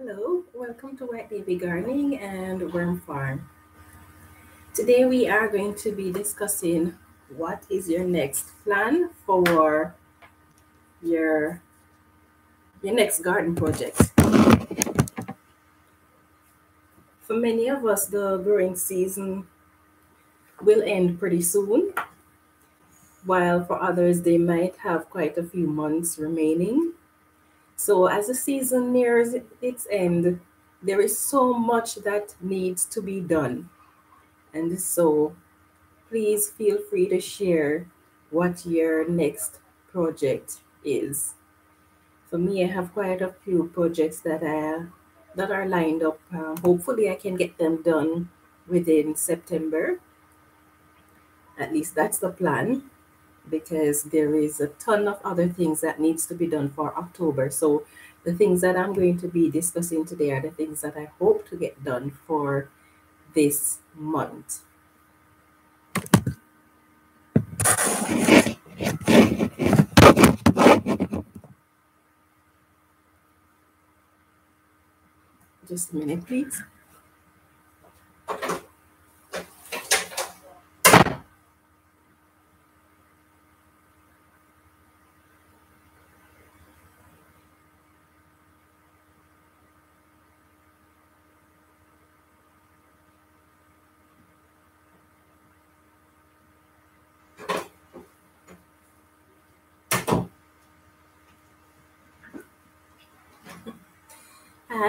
Hello, welcome to Whyte Davy Gardening and Worm Farm. Today we are going to be discussing what is your next plan for your your next garden project. For many of us, the growing season will end pretty soon, while for others, they might have quite a few months remaining. So, as the season nears its end, there is so much that needs to be done. And so, please feel free to share what your next project is. For me, I have quite a few projects that I that are lined up. Um, hopefully, I can get them done within September. At least that's the plan because there is a ton of other things that needs to be done for October. So the things that I'm going to be discussing today are the things that I hope to get done for this month. Just a minute, please.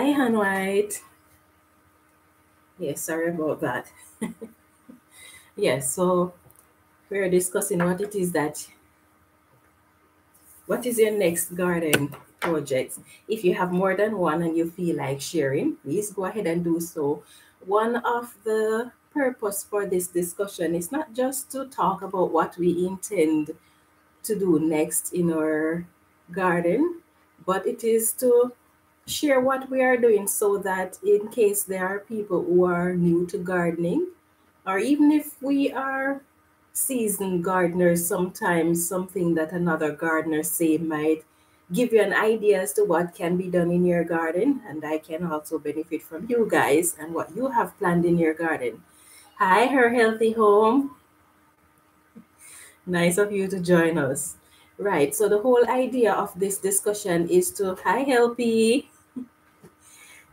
Hi, Han White. Yes, sorry about that. yes, so we're discussing what it is that what is your next garden project? If you have more than one and you feel like sharing, please go ahead and do so. One of the purpose for this discussion is not just to talk about what we intend to do next in our garden, but it is to share what we are doing so that in case there are people who are new to gardening, or even if we are seasoned gardeners, sometimes something that another gardener say might give you an idea as to what can be done in your garden, and I can also benefit from you guys and what you have planned in your garden. Hi, her healthy home. Nice of you to join us. Right, so the whole idea of this discussion is to hi healthy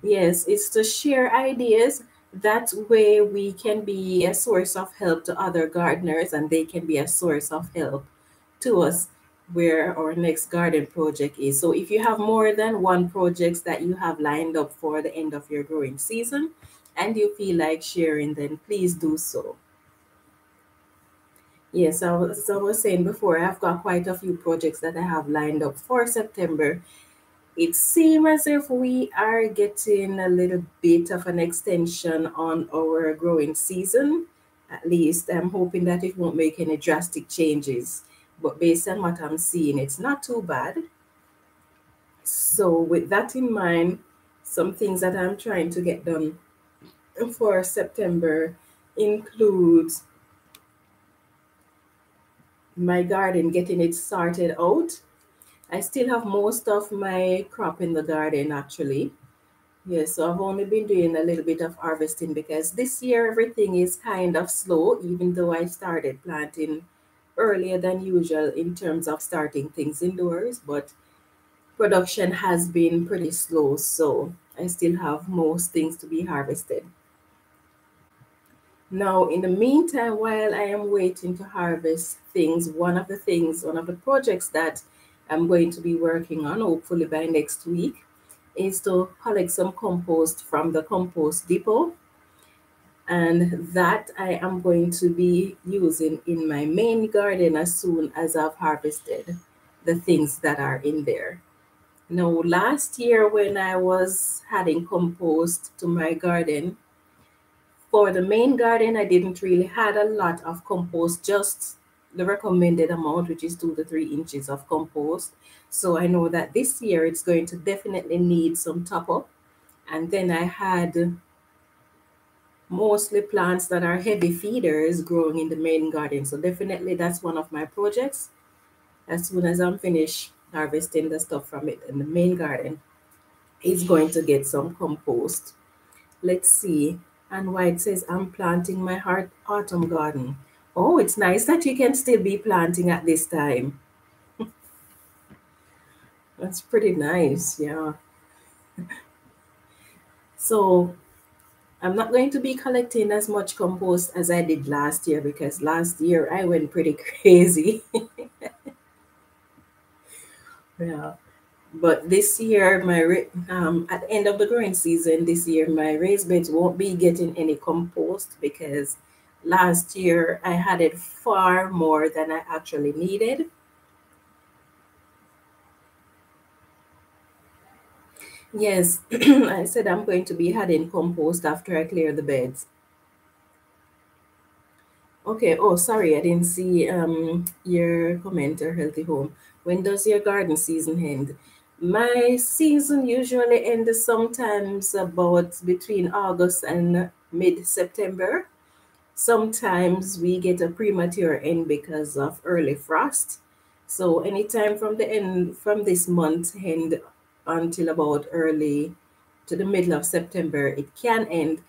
Yes, it's to share ideas. That way, we can be a source of help to other gardeners and they can be a source of help to us where our next garden project is. So, if you have more than one project that you have lined up for the end of your growing season and you feel like sharing, then please do so. Yes, as I was saying before, I've got quite a few projects that I have lined up for September it seems as if we are getting a little bit of an extension on our growing season. At least I'm hoping that it won't make any drastic changes. But based on what I'm seeing, it's not too bad. So, with that in mind, some things that I'm trying to get done for September includes my garden getting it started out I still have most of my crop in the garden actually. Yes, so I've only been doing a little bit of harvesting because this year everything is kind of slow, even though I started planting earlier than usual in terms of starting things indoors, but production has been pretty slow, so I still have most things to be harvested. Now, in the meantime, while I am waiting to harvest things, one of the things, one of the projects that I'm going to be working on, hopefully by next week, is to collect some compost from the compost depot. And that I am going to be using in my main garden as soon as I've harvested the things that are in there. Now, last year when I was adding compost to my garden, for the main garden, I didn't really had a lot of compost, just the recommended amount, which is two to three inches of compost. So I know that this year it's going to definitely need some top up. And then I had mostly plants that are heavy feeders growing in the main garden. So definitely that's one of my projects. As soon as I'm finished harvesting the stuff from it in the main garden, is going to get some compost. Let's see. And White says, I'm planting my heart autumn garden. Oh, it's nice that you can still be planting at this time. That's pretty nice, yeah. so I'm not going to be collecting as much compost as I did last year because last year I went pretty crazy. yeah. But this year, my um, at the end of the growing season this year, my raised beds won't be getting any compost because last year I had it far more than I actually needed. Yes, I said I'm going to be adding compost after I clear the beds. Okay, oh, sorry, I didn't see um, your comment or healthy home. When does your garden season end? My season usually ends sometimes about between August and mid-September. Sometimes we get a premature end because of early frost. So anytime from the end from this month end until about early to the middle of September, it can end.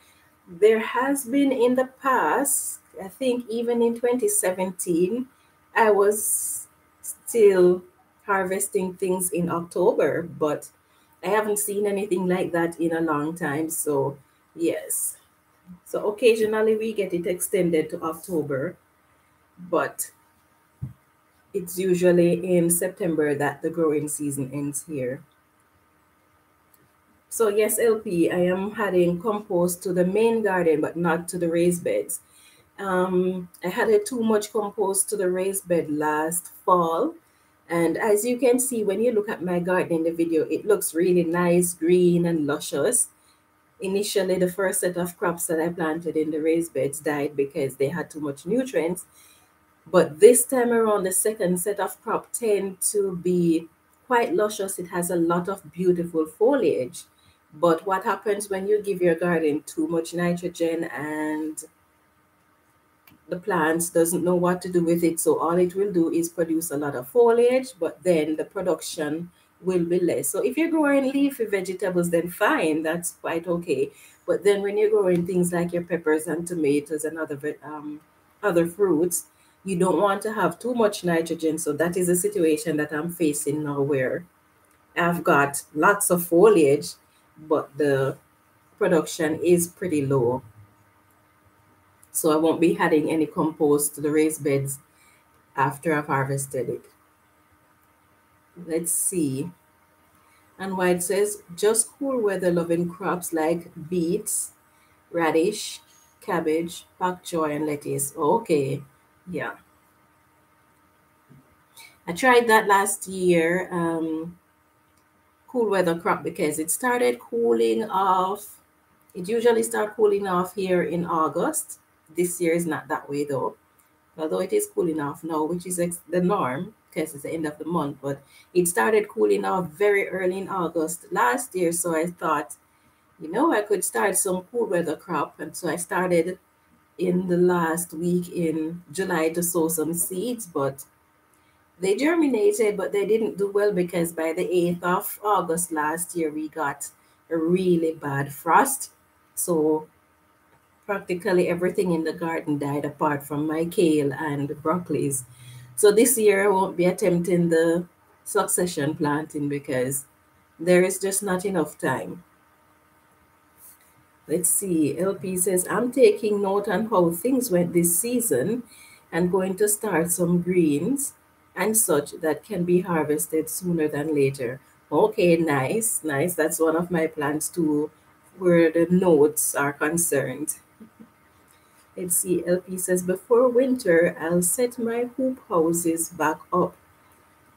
There has been in the past, I think even in 2017, I was still harvesting things in October, but I haven't seen anything like that in a long time. So, yes. So, occasionally we get it extended to October, but it's usually in September that the growing season ends here. So, yes, LP, I am adding compost to the main garden, but not to the raised beds. Um, I added too much compost to the raised bed last fall and as you can see, when you look at my garden in the video, it looks really nice, green and luscious. Initially, the first set of crops that I planted in the raised beds died because they had too much nutrients. But this time around, the second set of crop tend to be quite luscious. It has a lot of beautiful foliage. But what happens when you give your garden too much nitrogen and the plants doesn't know what to do with it. So all it will do is produce a lot of foliage, but then the production will be less. So if you're growing leafy vegetables, then fine, that's quite okay. But then when you're growing things like your peppers and tomatoes and other um, other fruits, you don't want to have too much nitrogen. So that is a situation that I'm facing now where I've got lots of foliage, but the production is pretty low. So I won't be adding any compost to the raised beds after I've harvested it. Let's see. And White says, just cool weather loving crops like beets, radish, cabbage, pak choy, and lettuce. Okay, yeah. I tried that last year, um, cool weather crop, because it started cooling off. It usually start cooling off here in August. This year is not that way though. Although it is cooling off now, which is the norm because it's the end of the month, but it started cooling off very early in August last year. So I thought, you know, I could start some cool weather crop. And so I started in the last week in July to sow some seeds, but they germinated, but they didn't do well because by the 8th of August last year, we got a really bad frost. So practically everything in the garden died apart from my kale and broccolis. So this year I won't be attempting the succession planting because there is just not enough time. Let's see. LP says, I'm taking note on how things went this season and going to start some greens and such that can be harvested sooner than later. Okay, nice, nice. That's one of my plans too, where the notes are concerned. Let's see, LP says, before winter, I'll set my hoop houses back up,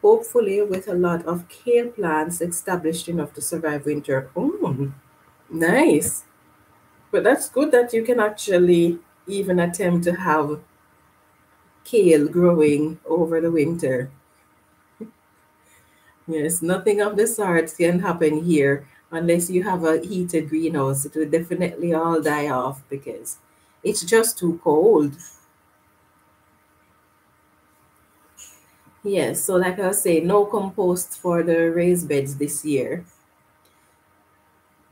hopefully with a lot of kale plants established enough to survive winter. Oh, nice. But that's good that you can actually even attempt to have kale growing over the winter. Yes, nothing of the sort can happen here unless you have a heated greenhouse. It will definitely all die off because it's just too cold. Yes, so like I saying, no compost for the raised beds this year.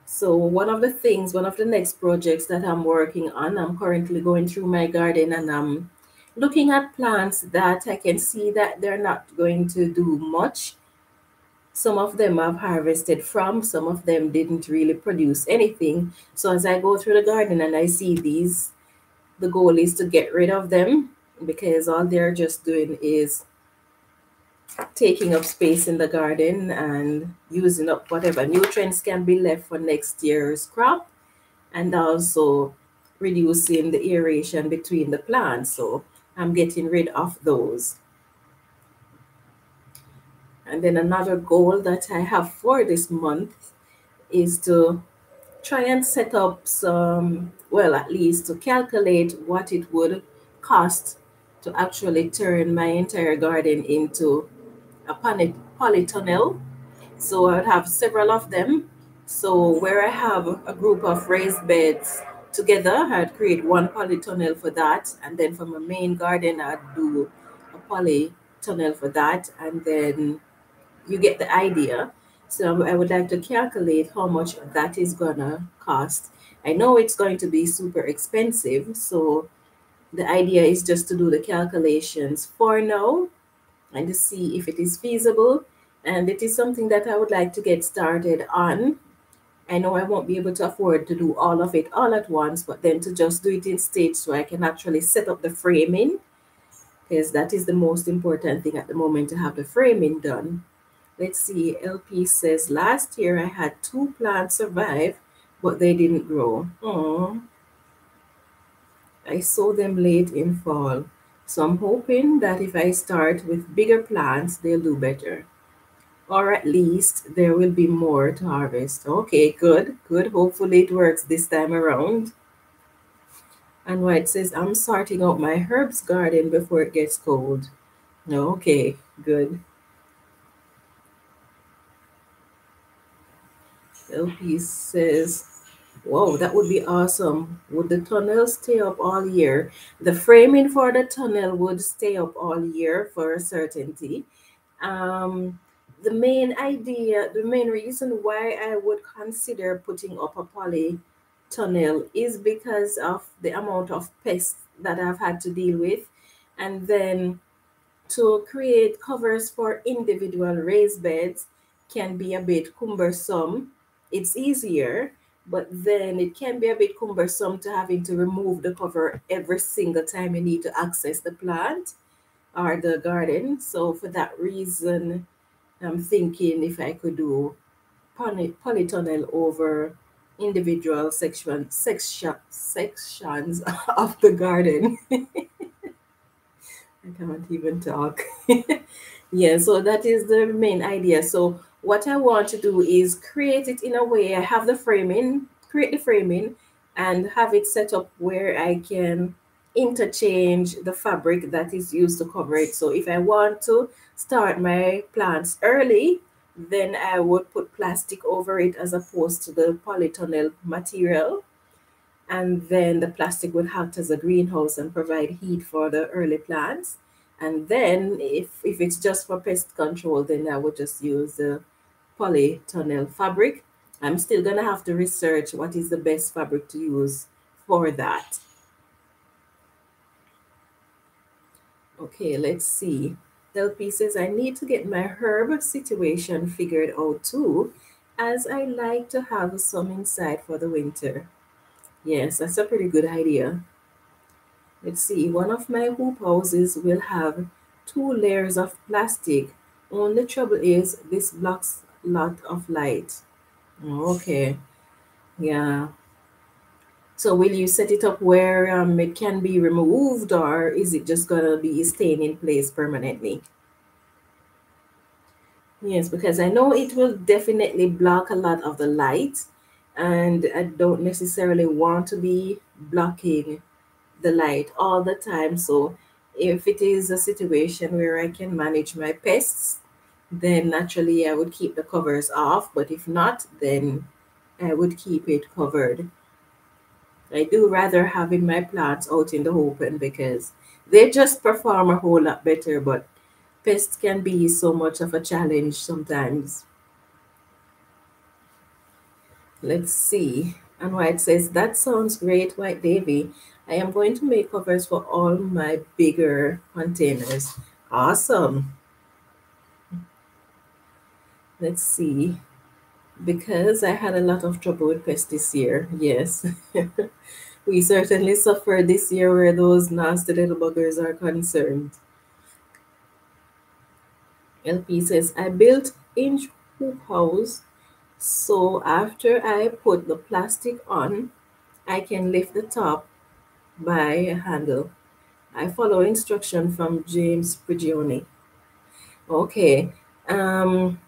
So one of the things, one of the next projects that I'm working on, I'm currently going through my garden and I'm looking at plants that I can see that they're not going to do much. Some of them I've harvested from, some of them didn't really produce anything. So as I go through the garden and I see these, the goal is to get rid of them because all they're just doing is taking up space in the garden and using up whatever nutrients can be left for next year's crop and also reducing the aeration between the plants. So I'm getting rid of those. And then another goal that I have for this month is to try and set up some, well, at least to calculate what it would cost to actually turn my entire garden into a poly polytunnel. So I would have several of them. So where I have a group of raised beds together, I'd create one polytunnel for that. And then for my main garden, I'd do a polytunnel for that. And then you get the idea. So I would like to calculate how much that is gonna cost. I know it's going to be super expensive. So the idea is just to do the calculations for now and to see if it is feasible. And it is something that I would like to get started on. I know I won't be able to afford to do all of it all at once, but then to just do it in stages so I can actually set up the framing, because that is the most important thing at the moment to have the framing done. Let's see, LP says, last year I had two plants survive, but they didn't grow. Aww. I saw them late in fall. So I'm hoping that if I start with bigger plants, they'll do better. Or at least there will be more to harvest. Okay, good, good. Hopefully it works this time around. And White says, I'm sorting out my herbs garden before it gets cold. Okay, good. LP says, Whoa, that would be awesome. Would the tunnel stay up all year? The framing for the tunnel would stay up all year for a certainty. Um, the main idea, the main reason why I would consider putting up a poly tunnel is because of the amount of pests that I've had to deal with. And then to create covers for individual raised beds can be a bit cumbersome. It's easier but then it can be a bit cumbersome to having to remove the cover every single time you need to access the plant or the garden. So for that reason, I'm thinking if I could do poly polytunnel over individual section, section, sections of the garden. I can't even talk. yeah, so that is the main idea. So what I want to do is create it in a way I have the framing, create the framing and have it set up where I can interchange the fabric that is used to cover it. So if I want to start my plants early, then I would put plastic over it as opposed to the polytunnel material. And then the plastic would act as a greenhouse and provide heat for the early plants. And then if, if it's just for pest control, then I would just use the polytunnel fabric. I'm still going to have to research what is the best fabric to use for that. Okay, let's see. LP says, I need to get my herb situation figured out too, as I like to have some inside for the winter. Yes, that's a pretty good idea. Let's see, one of my hoop houses will have two layers of plastic. Only trouble is this blocks lot of light. Okay. Yeah. So will you set it up where um, it can be removed or is it just going to be staying in place permanently? Yes, because I know it will definitely block a lot of the light and I don't necessarily want to be blocking the light all the time. So if it is a situation where I can manage my pests, then naturally I would keep the covers off. But if not, then I would keep it covered. I do rather having my plants out in the open because they just perform a whole lot better. But pests can be so much of a challenge sometimes. let's see. And White says, that sounds great, Whyte Davy. I am going to make covers for all my bigger containers. Awesome. Let's see. Because I had a lot of trouble with pests this year. Yes. we certainly suffered this year where those nasty little buggers are concerned. LP says, I built inch hoop house so after I put the plastic on, I can lift the top by a handle. I follow instruction from James Prigioni. Okay. Um,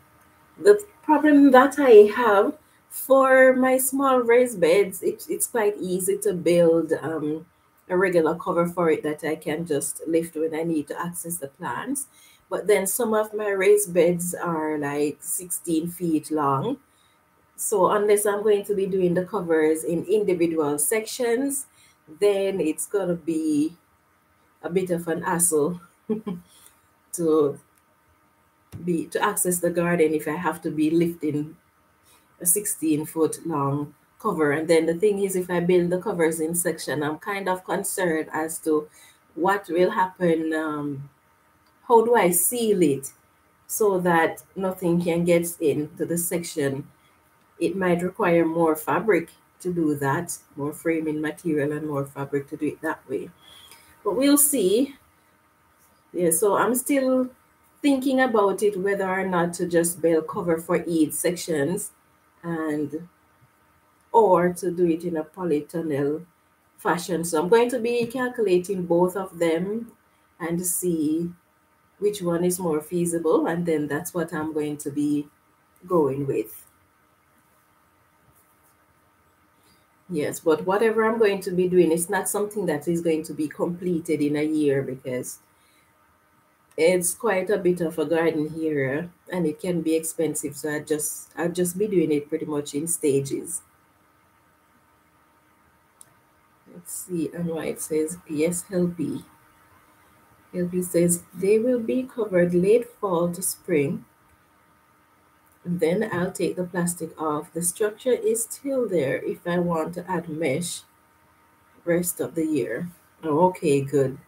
the problem that I have for my small raised beds, it, it's quite easy to build um, a regular cover for it that I can just lift when I need to access the plants. But then some of my raised beds are like 16 feet long so unless I'm going to be doing the covers in individual sections, then it's going to be a bit of an hassle to be to access the garden if I have to be lifting a 16 foot long cover. And then the thing is, if I build the covers in section, I'm kind of concerned as to what will happen. Um, how do I seal it so that nothing can get into the section it might require more fabric to do that, more framing material and more fabric to do it that way. But we'll see. Yeah, so I'm still thinking about it whether or not to just build cover for each sections and or to do it in a polytunnel fashion. So I'm going to be calculating both of them and see which one is more feasible and then that's what I'm going to be going with. Yes, but whatever I'm going to be doing, it's not something that is going to be completed in a year because it's quite a bit of a garden here and it can be expensive. So I just I'll just be doing it pretty much in stages. Let's see, and why it says yes, LP. LP says they will be covered late fall to spring then I'll take the plastic off. The structure is still there if I want to add mesh rest of the year. Oh, okay, good.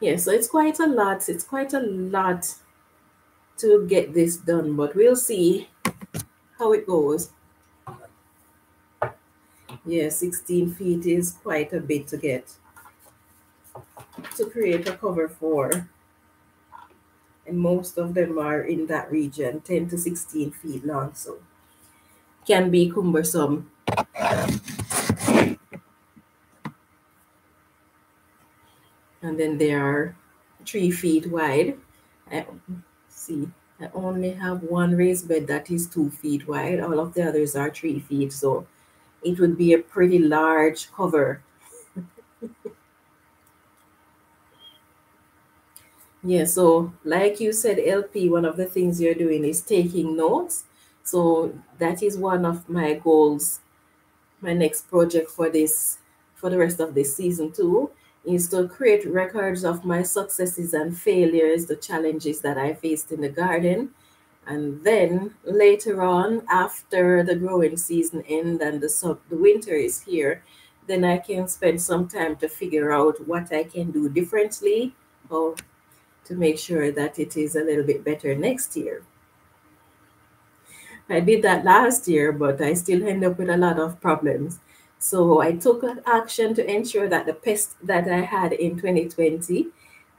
Yeah, so it's quite a lot. It's quite a lot to get this done, but we'll see how it goes. Yeah, 16 feet is quite a bit to get to create a cover for and most of them are in that region 10 to 16 feet long so can be cumbersome and then they are three feet wide. I, see. I only have one raised bed that is two feet wide. All of the others are three feet. So it would be a pretty large cover. Yeah, so like you said, LP, one of the things you're doing is taking notes. So that is one of my goals. My next project for this, for the rest of this season too, is to create records of my successes and failures, the challenges that I faced in the garden. And then later on, after the growing season ends and the, sub, the winter is here, then I can spend some time to figure out what I can do differently or to make sure that it is a little bit better next year. I did that last year, but I still end up with a lot of problems. So I took action to ensure that the pests that I had in 2020,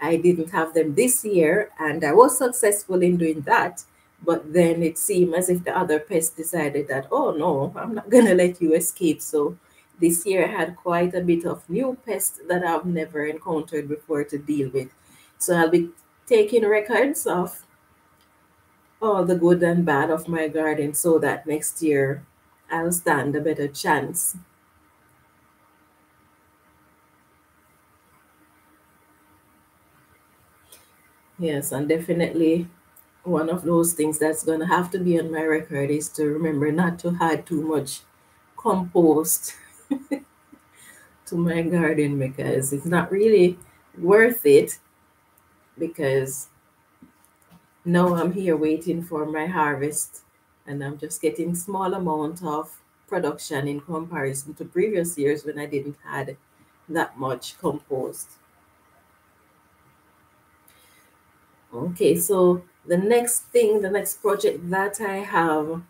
I didn't have them this year, and I was successful in doing that. But then it seemed as if the other pests decided that, oh no, I'm not going to let you escape. So this year I had quite a bit of new pests that I've never encountered before to deal with. So I'll be taking records of all the good and bad of my garden so that next year I'll stand a better chance. Yes, and definitely one of those things that's going to have to be on my record is to remember not to add too much compost to my garden because it's not really worth it because now I'm here waiting for my harvest and I'm just getting small amount of production in comparison to previous years when I didn't add that much compost. Okay, so the next thing, the next project that I have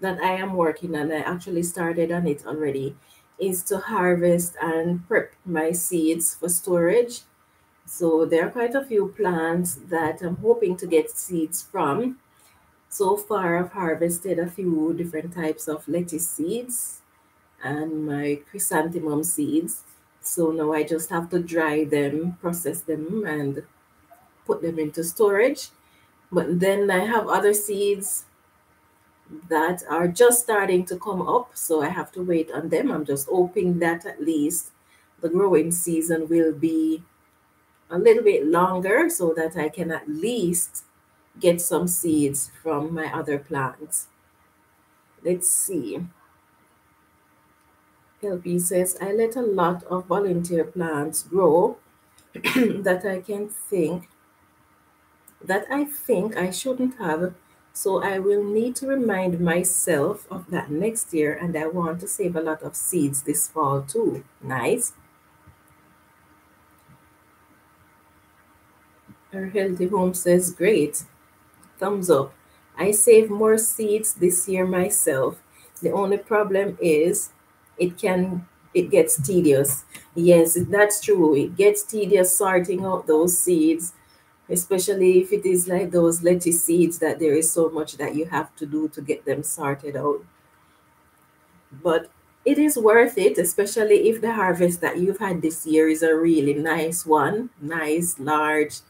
that I am working on, I actually started on it already, is to harvest and prep my seeds for storage. So there are quite a few plants that I'm hoping to get seeds from. So far, I've harvested a few different types of lettuce seeds and my chrysanthemum seeds. So now I just have to dry them, process them, and put them into storage. But then I have other seeds that are just starting to come up, so I have to wait on them. I'm just hoping that at least the growing season will be a little bit longer so that I can at least get some seeds from my other plants. Let's see. LP says, I let a lot of volunteer plants grow that I can think that I think I shouldn't have. So I will need to remind myself of that next year. And I want to save a lot of seeds this fall too. Nice. Our healthy home says, great. Thumbs up. I save more seeds this year myself. The only problem is it can it gets tedious. Yes, that's true. It gets tedious sorting out those seeds especially if it is like those lettuce seeds that there is so much that you have to do to get them sorted out. But it is worth it, especially if the harvest that you've had this year is a really nice one, nice, large,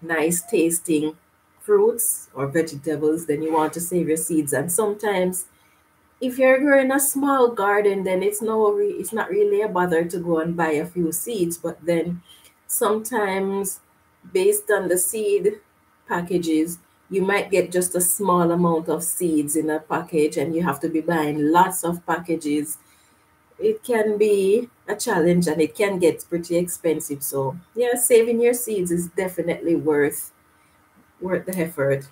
nice tasting fruits or vegetables, then you want to save your seeds. And sometimes if you're growing a small garden, then it's no it's not really a bother to go and buy a few seeds. But then sometimes based on the seed packages, you might get just a small amount of seeds in a package and you have to be buying lots of packages. It can be a challenge and it can get pretty expensive. So yeah, saving your seeds is definitely worth worth the effort.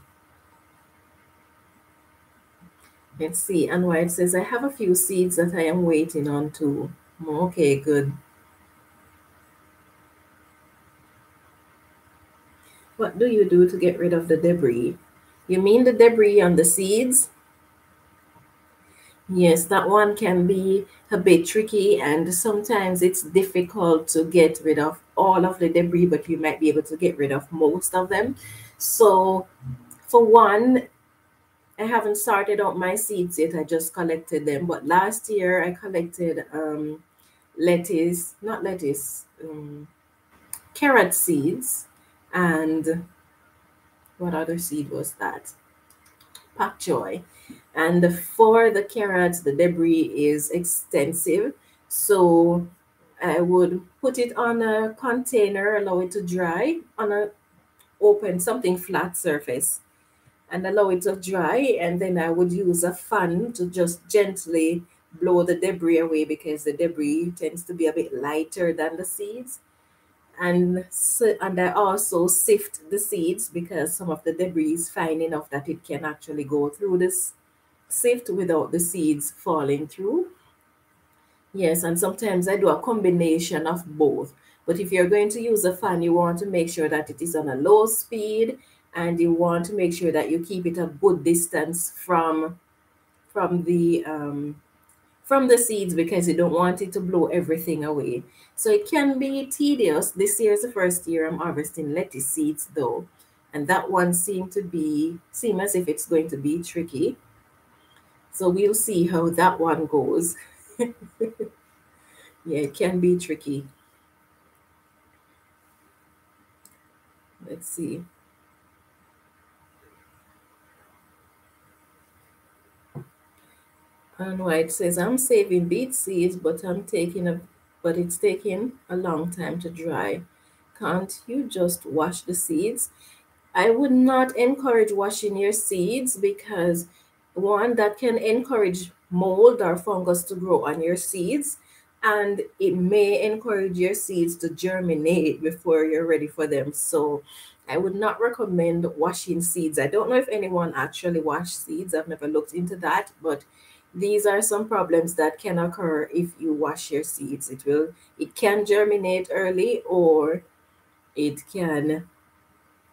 Let's see. And White says, I have a few seeds that I am waiting on too. Okay, good. What do you do to get rid of the debris? You mean the debris on the seeds? Yes, that one can be a bit tricky and sometimes it's difficult to get rid of all of the debris, but you might be able to get rid of most of them. So for one, I haven't started out my seeds yet. I just collected them. But last year I collected um, lettuce, not lettuce, um, carrot seeds and what other seed was that? Pak choy. And for the carrots, the debris is extensive. So I would put it on a container, allow it to dry on a open something flat surface and allow it to dry. And then I would use a fan to just gently blow the debris away because the debris tends to be a bit lighter than the seeds and and I also sift the seeds because some of the debris is fine enough that it can actually go through this sift without the seeds falling through. Yes, and sometimes I do a combination of both. But if you're going to use a fan, you want to make sure that it is on a low speed and you want to make sure that you keep it a good distance from from the um, from the seeds because you don't want it to blow everything away. So it can be tedious. This year is the first year I'm harvesting lettuce seeds though. And that one seemed to be, seem as if it's going to be tricky. So we'll see how that one goes. yeah, it can be tricky. Let's see. And White says, I'm saving beet seeds, but I'm taking a but it's taking a long time to dry. Can't you just wash the seeds? I would not encourage washing your seeds because one that can encourage mold or fungus to grow on your seeds and it may encourage your seeds to germinate before you're ready for them. So I would not recommend washing seeds. I don't know if anyone actually washes seeds. I've never looked into that, but these are some problems that can occur if you wash your seeds. It will it can germinate early or it can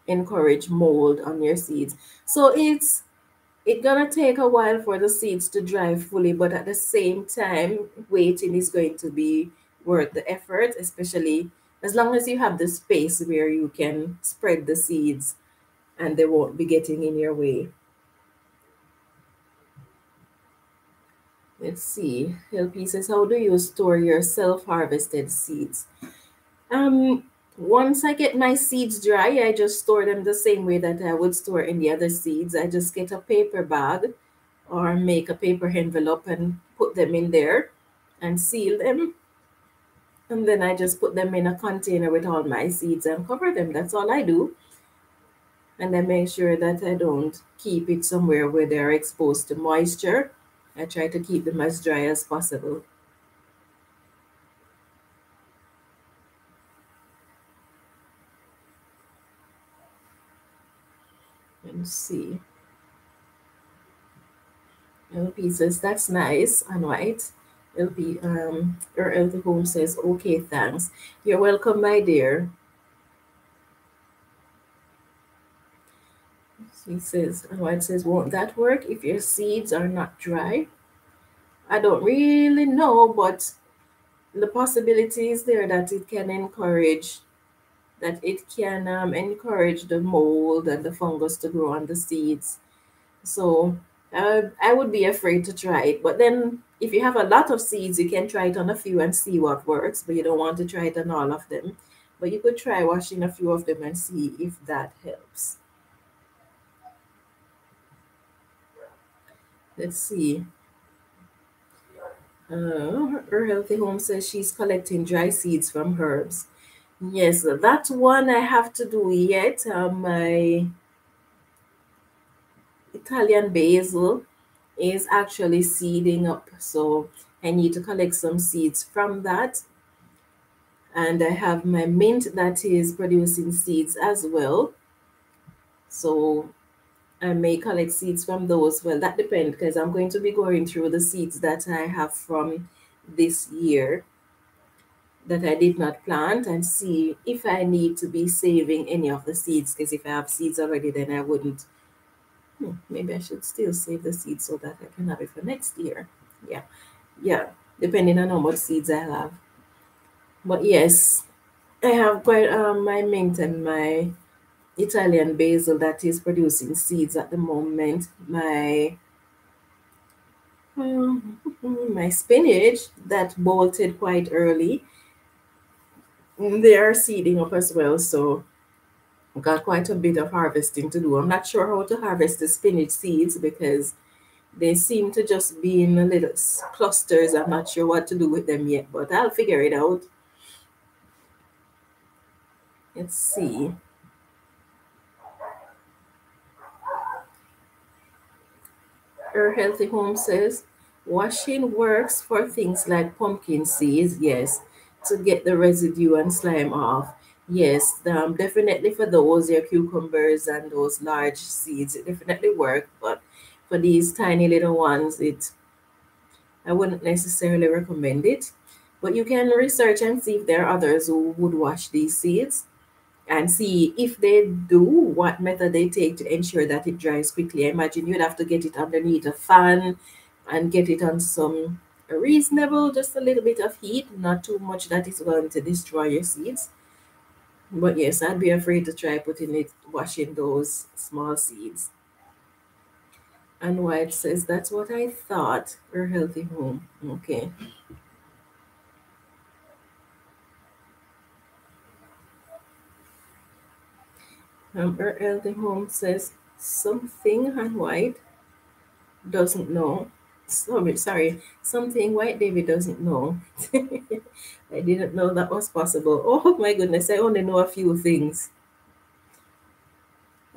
encourage mold on your seeds. So it's it's gonna take a while for the seeds to dry fully, but at the same time, waiting is going to be worth the effort, especially as long as you have the space where you can spread the seeds and they won't be getting in your way. Let's see. LP says, How do you store your self harvested seeds? Um, once I get my seeds dry, I just store them the same way that I would store any other seeds. I just get a paper bag or make a paper envelope and put them in there and seal them. And then I just put them in a container with all my seeds and cover them. That's all I do. And I make sure that I don't keep it somewhere where they're exposed to moisture. I try to keep them as dry as possible. Let's see. LP pieces, that's nice and white. LP, um, or LP Home says, okay, thanks. You're welcome, my dear. He says, white says, won't that work if your seeds are not dry? I don't really know, but the possibility is there that it can encourage that it can um, encourage the mold and the fungus to grow on the seeds. So uh, I would be afraid to try it. But then if you have a lot of seeds, you can try it on a few and see what works, but you don't want to try it on all of them. But you could try washing a few of them and see if that helps. Let's see. Uh, her healthy home says she's collecting dry seeds from herbs. Yes, that one I have to do yet. Uh, my Italian basil is actually seeding up, so I need to collect some seeds from that. And I have my mint that is producing seeds as well. So I may collect seeds from those. Well, that depends because I'm going to be going through the seeds that I have from this year that I did not plant and see if I need to be saving any of the seeds. Because if I have seeds already, then I wouldn't. Hmm, maybe I should still save the seeds so that I can have it for next year. Yeah, yeah, depending on how much seeds I have. But yes, I have quite um, my mint and my Italian basil that is producing seeds at the moment. My um, my spinach that bolted quite early they are seeding up as well. So I've got quite a bit of harvesting to do. I'm not sure how to harvest the spinach seeds because they seem to just be in little clusters. I'm not sure what to do with them yet, but I'll figure it out. Let's see. Her Healthy Home says, washing works for things like pumpkin seeds. Yes, to get the residue and slime off. Yes, um, definitely for those, your cucumbers and those large seeds, it definitely work. But for these tiny little ones, it I wouldn't necessarily recommend it. But you can research and see if there are others who would wash these seeds and see if they do what method they take to ensure that it dries quickly. I imagine you'd have to get it underneath a fan and get it on some reasonable, just a little bit of heat, not too much that is going to destroy your seeds. But yes, I'd be afraid to try putting it, washing those small seeds. And White says, that's what I thought, a healthy home. Okay. Her healthy home says something and white doesn't know sorry, sorry, something Whyte Davy doesn't know. I didn't know that was possible. Oh my goodness, I only know a few things.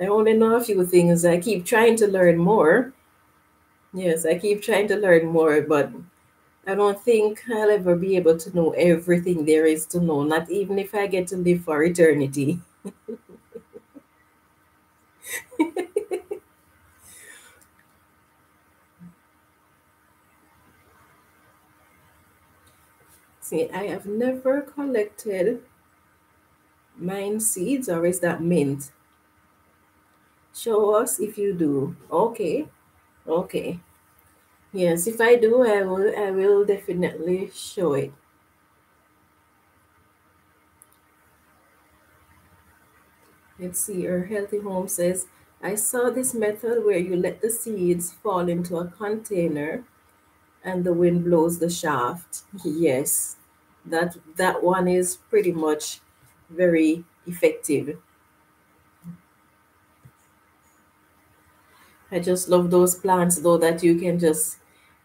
I only know a few things. I keep trying to learn more. Yes, I keep trying to learn more, but I don't think I'll ever be able to know everything there is to know, not even if I get to live for eternity. See, I have never collected mind seeds, or is that mint? Show us if you do. Okay. Okay. Yes, if I do, I will I will definitely show it. Let's see, our healthy home says, I saw this method where you let the seeds fall into a container and the wind blows the shaft. Yes, that that one is pretty much very effective. I just love those plants though that you can just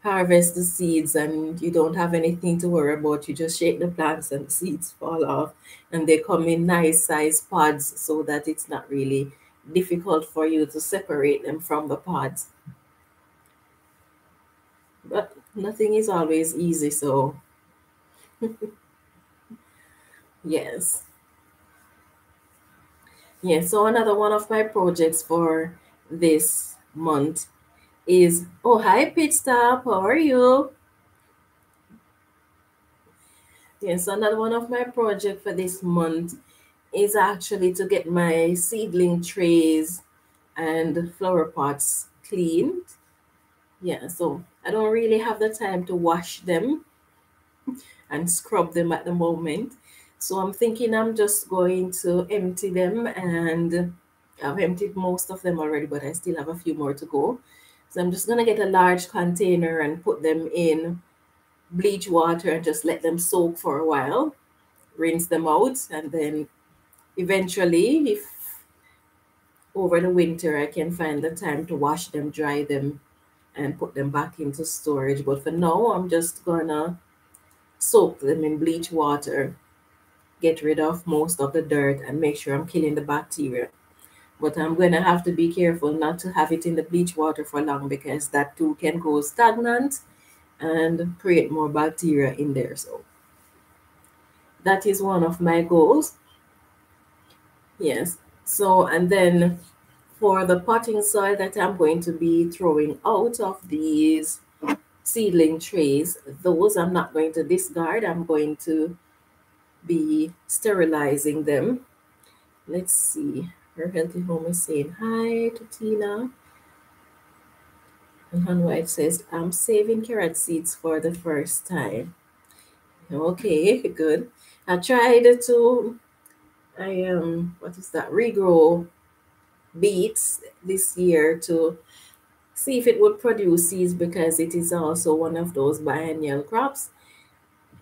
harvest the seeds and you don't have anything to worry about. You just shake the plants and the seeds fall off and they come in nice size pods so that it's not really difficult for you to separate them from the pods. But nothing is always easy, so yes. Yeah, so another one of my projects for this month is oh hi pit stop. How are you? Yes another one of my project for this month is actually to get my seedling trays and flower pots cleaned. Yeah so i don't really have the time to wash them and scrub them at the moment. So i'm thinking i'm just going to empty them and i've emptied most of them already but i still have a few more to go so I'm just going to get a large container and put them in bleach water and just let them soak for a while, rinse them out, and then eventually, if over the winter I can find the time to wash them, dry them, and put them back into storage. But for now, I'm just gonna soak them in bleach water, get rid of most of the dirt, and make sure I'm killing the bacteria. But I'm going to have to be careful not to have it in the bleach water for long because that too can go stagnant and create more bacteria in there. So that is one of my goals. Yes. So, and then for the potting soil that I'm going to be throwing out of these seedling trays, those I'm not going to discard. I'm going to be sterilizing them. Let's see. Her healthy home is saying hi to Tina. And Han White says, I'm saving carrot seeds for the first time. Okay, good. I tried to, I um, what is that? Regrow beets this year to see if it would produce seeds because it is also one of those biennial crops.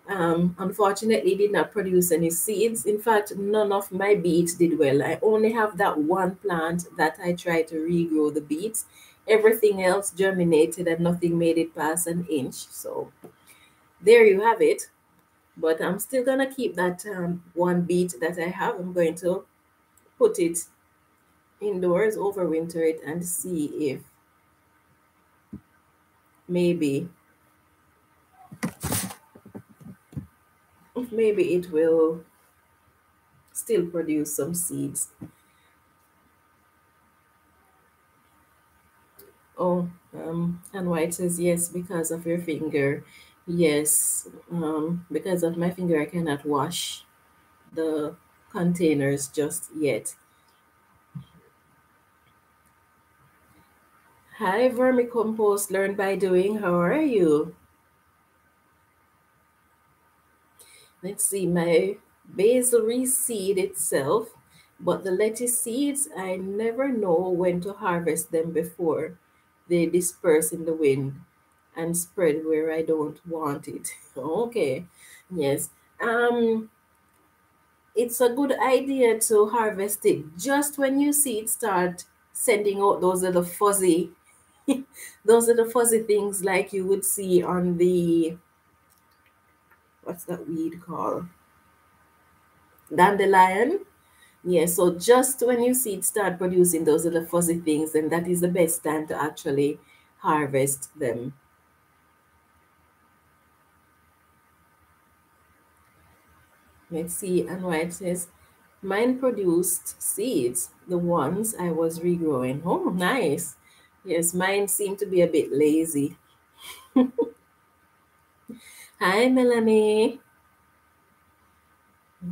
Um, unfortunately, did not produce any seeds. In fact, none of my beets did well. I only have that one plant that I tried to regrow the beets. Everything else germinated and nothing made it past an inch. So there you have it. But I'm still going to keep that um, one beet that I have. I'm going to put it indoors, overwinter it, and see if maybe maybe it will still produce some seeds. Oh, um, and White says yes because of your finger. Yes, um, because of my finger, I cannot wash the containers just yet. Hi, vermicompost, learn by doing. How are you? Let's see, my basil reseed itself, but the lettuce seeds, I never know when to harvest them before they disperse in the wind and spread where I don't want it. okay, yes. Um, it's a good idea to harvest it just when you see it start sending out those little fuzzy, those little fuzzy things like you would see on the what's that weed called? Dandelion. Yeah, so just when you see it start producing those little fuzzy things, then that is the best time to actually harvest them. Let's see, and White says, mine produced seeds, the ones I was regrowing. Oh, nice. Yes, mine seemed to be a bit lazy. Hi, Melanie.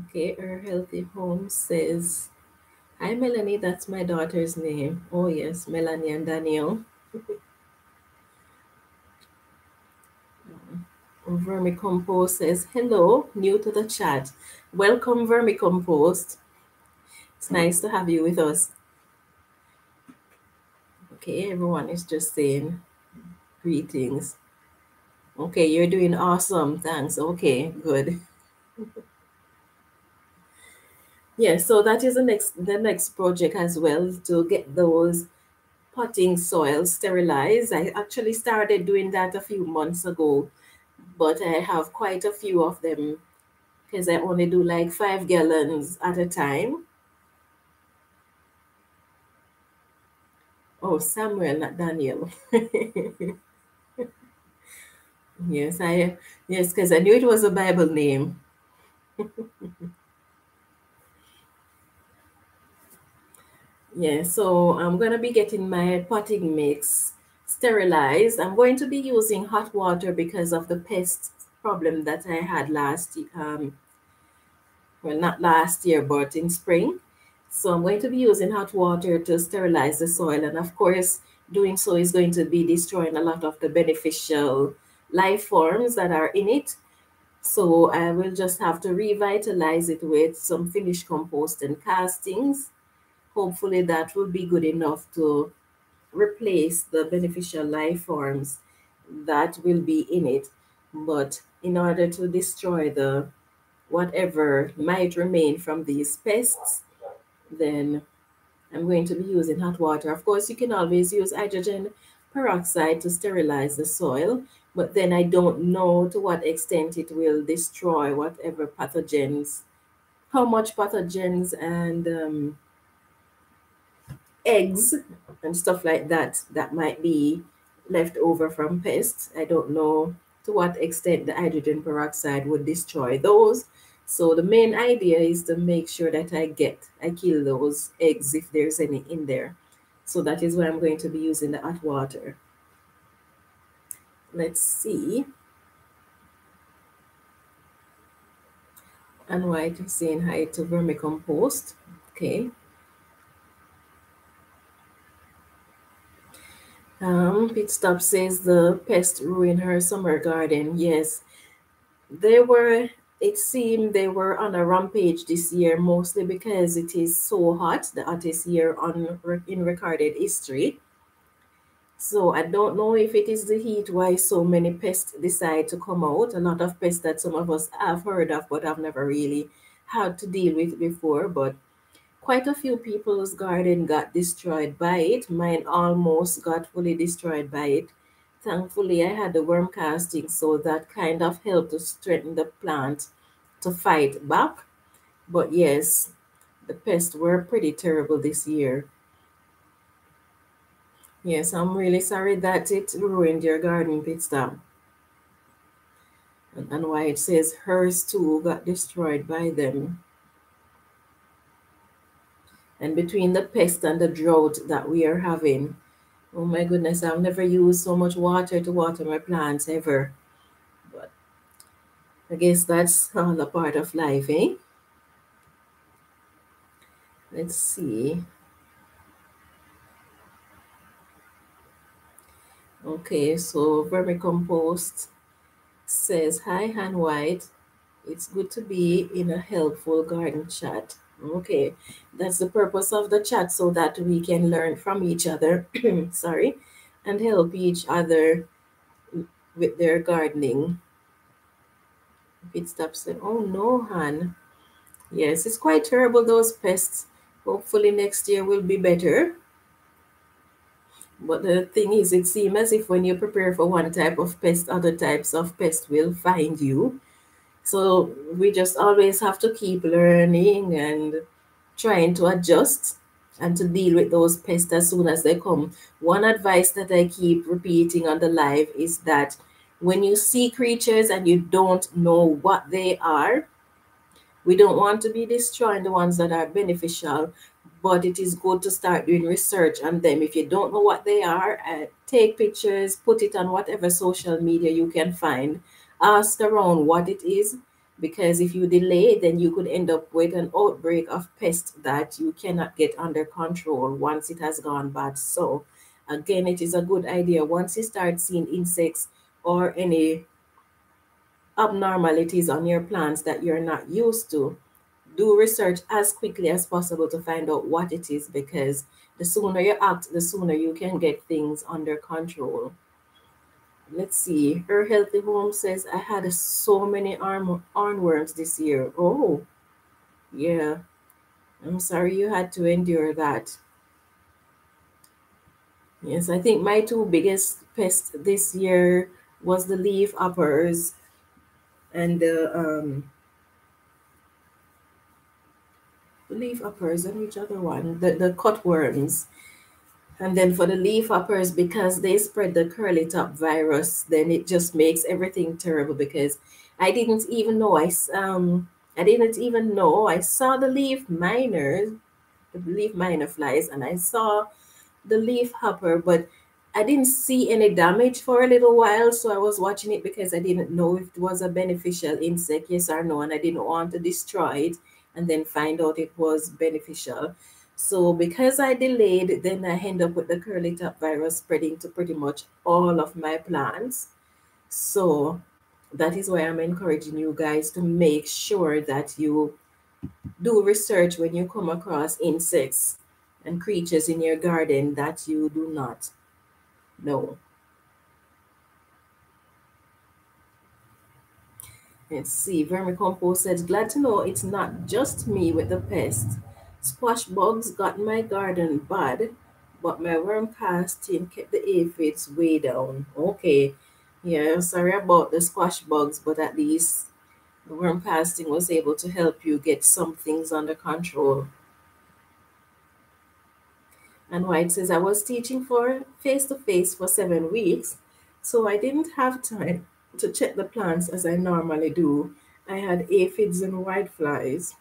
Okay, her healthy home says, Hi, Melanie. That's my daughter's name. Oh, yes, Melanie and Daniel. Oh, Vermicompost says, Hello, new to the chat. Welcome, Vermicompost. It's nice to have you with us. Okay, everyone is just saying greetings. Okay, you're doing awesome. Thanks. Okay, good. yeah, so that is the next the next project as well to get those potting soil sterilized. I actually started doing that a few months ago but I have quite a few of them because I only do like five gallons at a time. Oh, Samuel, not Daniel. yes, I yes, because I knew it was a Bible name. yeah, so I'm gonna be getting my potting mix sterilized. I'm going to be using hot water because of the pest problem that I had last um well not last year but in spring. So I'm going to be using hot water to sterilize the soil and of course doing so is going to be destroying a lot of the beneficial life forms that are in it. So I will just have to revitalize it with some finished compost and castings. Hopefully that will be good enough to replace the beneficial life forms that will be in it. But in order to destroy the whatever might remain from these pests, then I'm going to be using hot water. Of course, you can always use hydrogen peroxide to sterilize the soil, but then I don't know to what extent it will destroy whatever pathogens, how much pathogens and um, eggs and stuff like that that might be left over from pests. I don't know to what extent the hydrogen peroxide would destroy those. So the main idea is to make sure that I get, I kill those eggs if there's any in there. So that is why I'm going to be using the hot water. Let's see. And White is saying hi to vermicompost. Okay. Um, Pit Stop says the pest ruined her summer garden. Yes, they were. It seemed they were on a rampage this year, mostly because it is so hot, the hottest year on in recorded history. So I don't know if it is the heat why so many pests decide to come out. A lot of pests that some of us have heard of, but I've never really had to deal with before. But quite a few people's garden got destroyed by it. Mine almost got fully destroyed by it. Thankfully, I had the worm casting, so that kind of helped to strengthen the plant to fight back. But yes, the pests were pretty terrible this year. Yes, I'm really sorry that it ruined your garden pit stop. And, and White says hers too got destroyed by them and between the pest and the drought that we are having. Oh my goodness, I've never used so much water to water my plants ever. But I guess that's all a part of life, eh? Let's see. Okay, so vermicompost says, Hi, Han White. It's good to be in a helpful garden chat. Okay, that's the purpose of the chat so that we can learn from each other, sorry, and help each other with their gardening. If it stops saying, oh no, Han. Yes, it's quite terrible, those pests. Hopefully next year will be better. But the thing is, it seems as if when you prepare for one type of pest, other types of pest will find you. So we just always have to keep learning and trying to adjust and to deal with those pests as soon as they come. One advice that I keep repeating on the live is that when you see creatures and you don't know what they are, We don't want to be destroying the ones that are beneficial, but it is good to start doing research on them. If you don't know what they are, uh, take pictures, put it on whatever social media you can find, ask around what it is, because if you delay, then you could end up with an outbreak of pest that you cannot get under control once it has gone bad. So, again, it is a good idea once you start seeing insects or any abnormalities on your plants that you're not used to, do research as quickly as possible to find out what it is because the sooner you act, the sooner you can get things under control. Let's see. Her Healthy Home says, I had so many arm armworms this year. Oh, yeah. I'm sorry you had to endure that. Yes, I think my two biggest pests this year was the leaf hoppers and the um the leaf hoppers and which other one? The the cutworms. And then for the leaf hoppers, because they spread the curly top virus, then it just makes everything terrible because I didn't even know I um I didn't even know I saw the leaf miners, the leaf miner flies, and I saw the leaf hopper, but I didn't see any damage for a little while, so I was watching it because I didn't know if it was a beneficial insect, yes or no, and I didn't want to destroy it and then find out it was beneficial. So because I delayed, then I end up with the curly top virus spreading to pretty much all of my plants. So that is why I'm encouraging you guys to make sure that you do research when you come across insects and creatures in your garden that you do not no. Let's see. Vermicompost says, glad to know it's not just me with the pest. Squash bugs got my garden bad, but my worm casting kept the aphids way down. Okay. Yeah, sorry about the squash bugs, but at least the worm casting was able to help you get some things under control. And White says, I was teaching for face to face for seven weeks, so I didn't have time to check the plants as I normally do. I had aphids and whiteflies.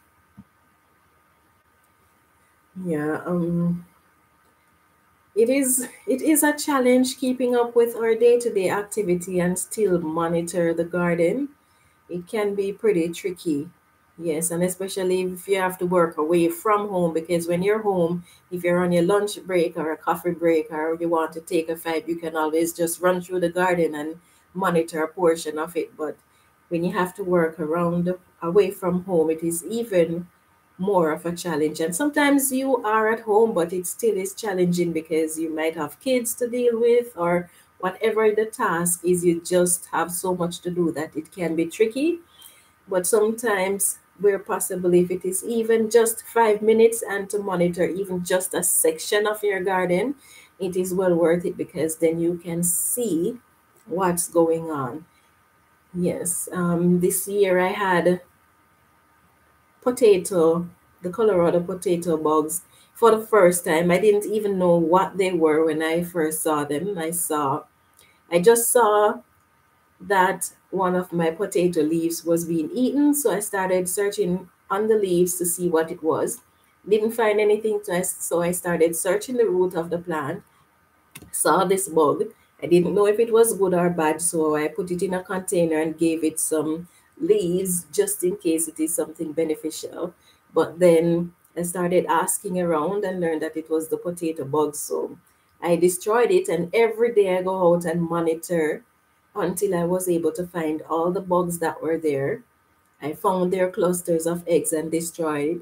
Yeah, um, it is it is a challenge keeping up with our day-to-day -day activity and still monitor the garden. It can be pretty tricky. Yes, and especially if you have to work away from home, because when you're home, if you're on your lunch break or a coffee break, or you want to take a five, you can always just run through the garden and monitor a portion of it. But when you have to work around away from home, it is even more of a challenge. And sometimes you are at home, but it still is challenging because you might have kids to deal with, or whatever the task is, you just have so much to do that it can be tricky. But sometimes where possible if it is even just five minutes and to monitor even just a section of your garden it is well worth it because then you can see what's going on yes um, this year i had potato the colorado potato bugs for the first time i didn't even know what they were when i first saw them i saw i just saw that one of my potato leaves was being eaten. So I started searching on the leaves to see what it was. Didn't find anything, so I started searching the root of the plant. Saw this bug. I didn't know if it was good or bad, so I put it in a container and gave it some leaves just in case it is something beneficial. But then I started asking around and learned that it was the potato bug. So I destroyed it, and every day I go out and monitor until I was able to find all the bugs that were there. I found their clusters of eggs and destroyed.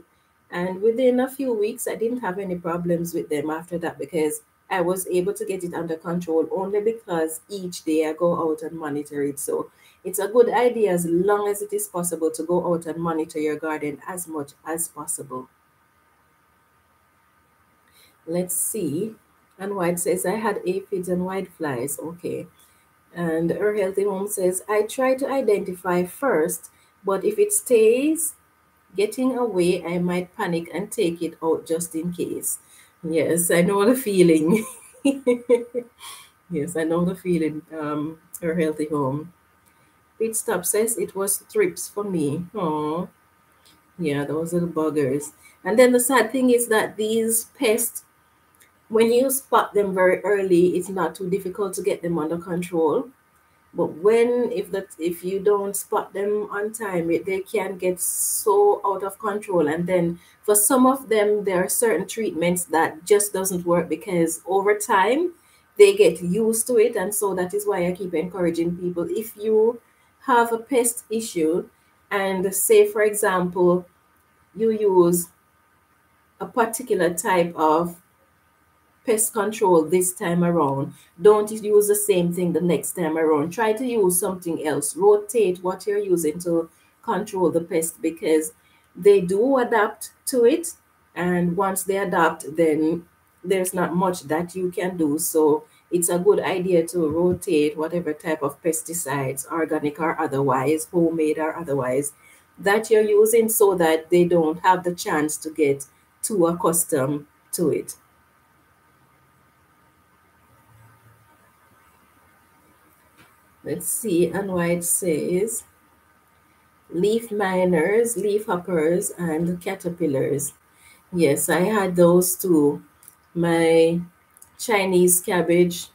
And within a few weeks, I didn't have any problems with them after that because I was able to get it under control only because each day I go out and monitor it. So it's a good idea as long as it is possible to go out and monitor your garden as much as possible. Let's see. And White says, I had aphids and whiteflies. Okay. And Her Healthy Home says, I try to identify first, but if it stays getting away, I might panic and take it out just in case. Yes, I know the feeling. yes, I know the feeling. Um, Her Healthy Home. Pit Stop says it was thrips for me. Oh, Yeah, those the buggers. And then the sad thing is that these pests, when you spot them very early, it's not too difficult to get them under control. But when if that if you don't spot them on time, it, they can get so out of control. And then for some of them, there are certain treatments that just doesn't work because over time they get used to it. And so that is why I keep encouraging people if you have a pest issue, and say for example, you use a particular type of pest control this time around. Don't use the same thing the next time around. Try to use something else. Rotate what you're using to control the pest because they do adapt to it. And once they adapt, then there's not much that you can do. So it's a good idea to rotate whatever type of pesticides, organic or otherwise, homemade or otherwise, that you're using so that they don't have the chance to get too accustomed to it. Let's see, and White says leaf miners, leaf hoppers, and caterpillars. Yes, I had those too. My Chinese cabbage,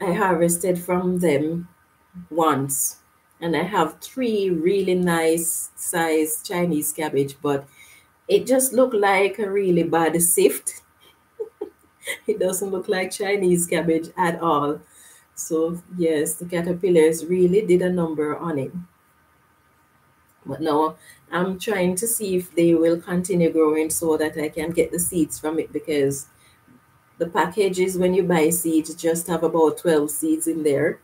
I harvested from them once. And I have three really nice size Chinese cabbage, but it just looked like a really bad sift. it doesn't look like Chinese cabbage at all. So yes, the caterpillars really did a number on it. But now I'm trying to see if they will continue growing so that I can get the seeds from it because the packages when you buy seeds just have about 12 seeds in there.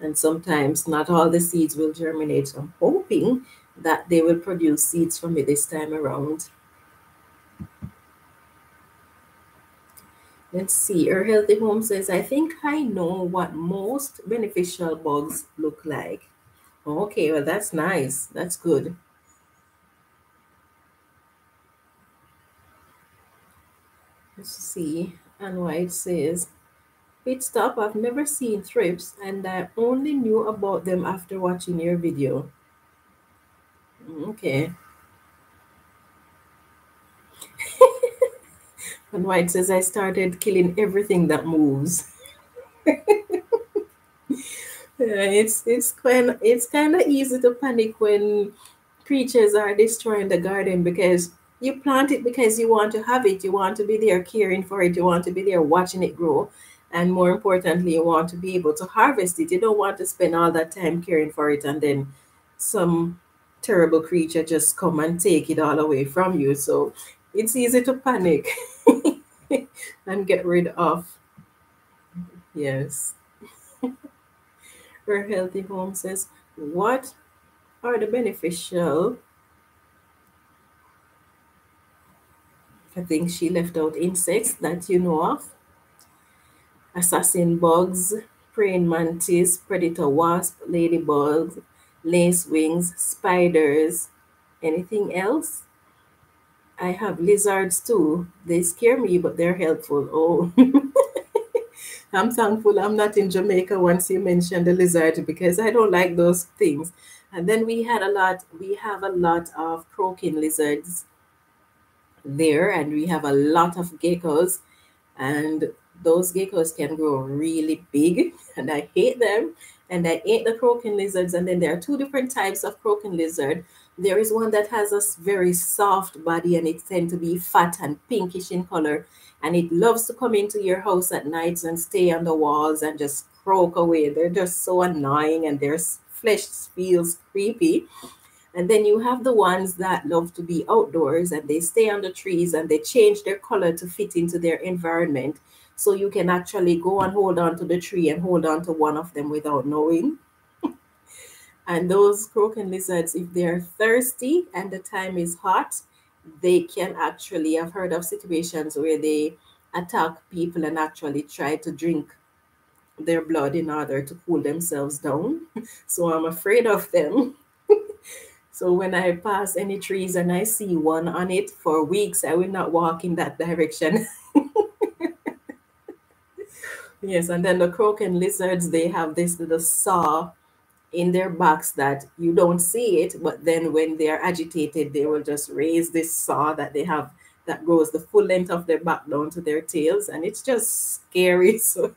And sometimes not all the seeds will germinate. So I'm hoping that they will produce seeds for me this time around. Let's see. Our Healthy Home says, I think I know what most beneficial bugs look like. Okay, well, that's nice. That's good. Let's see. And White says, Pit stop, I've never seen thrips and I only knew about them after watching your video. Okay. And White says, I started killing everything that moves. yeah, it's it's kind it's kind of easy to panic when creatures are destroying the garden because you plant it because you want to have it, you want to be there caring for it, you want to be there watching it grow, and more importantly, you want to be able to harvest it. You don't want to spend all that time caring for it and then some terrible creature just come and take it all away from you. So it's easy to panic and get rid of. Yes. Her healthy home says, What are the beneficial? I think she left out insects that you know of assassin bugs, praying mantis, predator wasp, ladybugs, lace wings, spiders. Anything else? I have lizards too. They scare me, but they're helpful. Oh, I'm thankful I'm not in Jamaica once you mentioned the lizard because I don't like those things. And then we had a lot, we have a lot of croaking lizards there, and we have a lot of geckos. And those geckos can grow really big, and I hate them. And I ate the croaking lizards. And then there are two different types of croaking lizard there is one that has a very soft body and it tends to be fat and pinkish in color. And it loves to come into your house at nights and stay on the walls and just croak away. They're just so annoying and their flesh feels creepy. And then you have the ones that love to be outdoors and they stay on the trees and they change their color to fit into their environment. So you can actually go and hold on to the tree and hold on to one of them without knowing. And those croaking lizards, if they're thirsty and the time is hot, they can actually, I've heard of situations where they attack people and actually try to drink their blood in order to cool themselves down. So I'm afraid of them. so when I pass any trees and I see one on it for weeks, I will not walk in that direction. yes, and then the croaking lizards, they have this little saw in their backs that you don't see it, but then when they are agitated, they will just raise this saw that they have that goes the full length of their back down to their tails, and it's just scary. So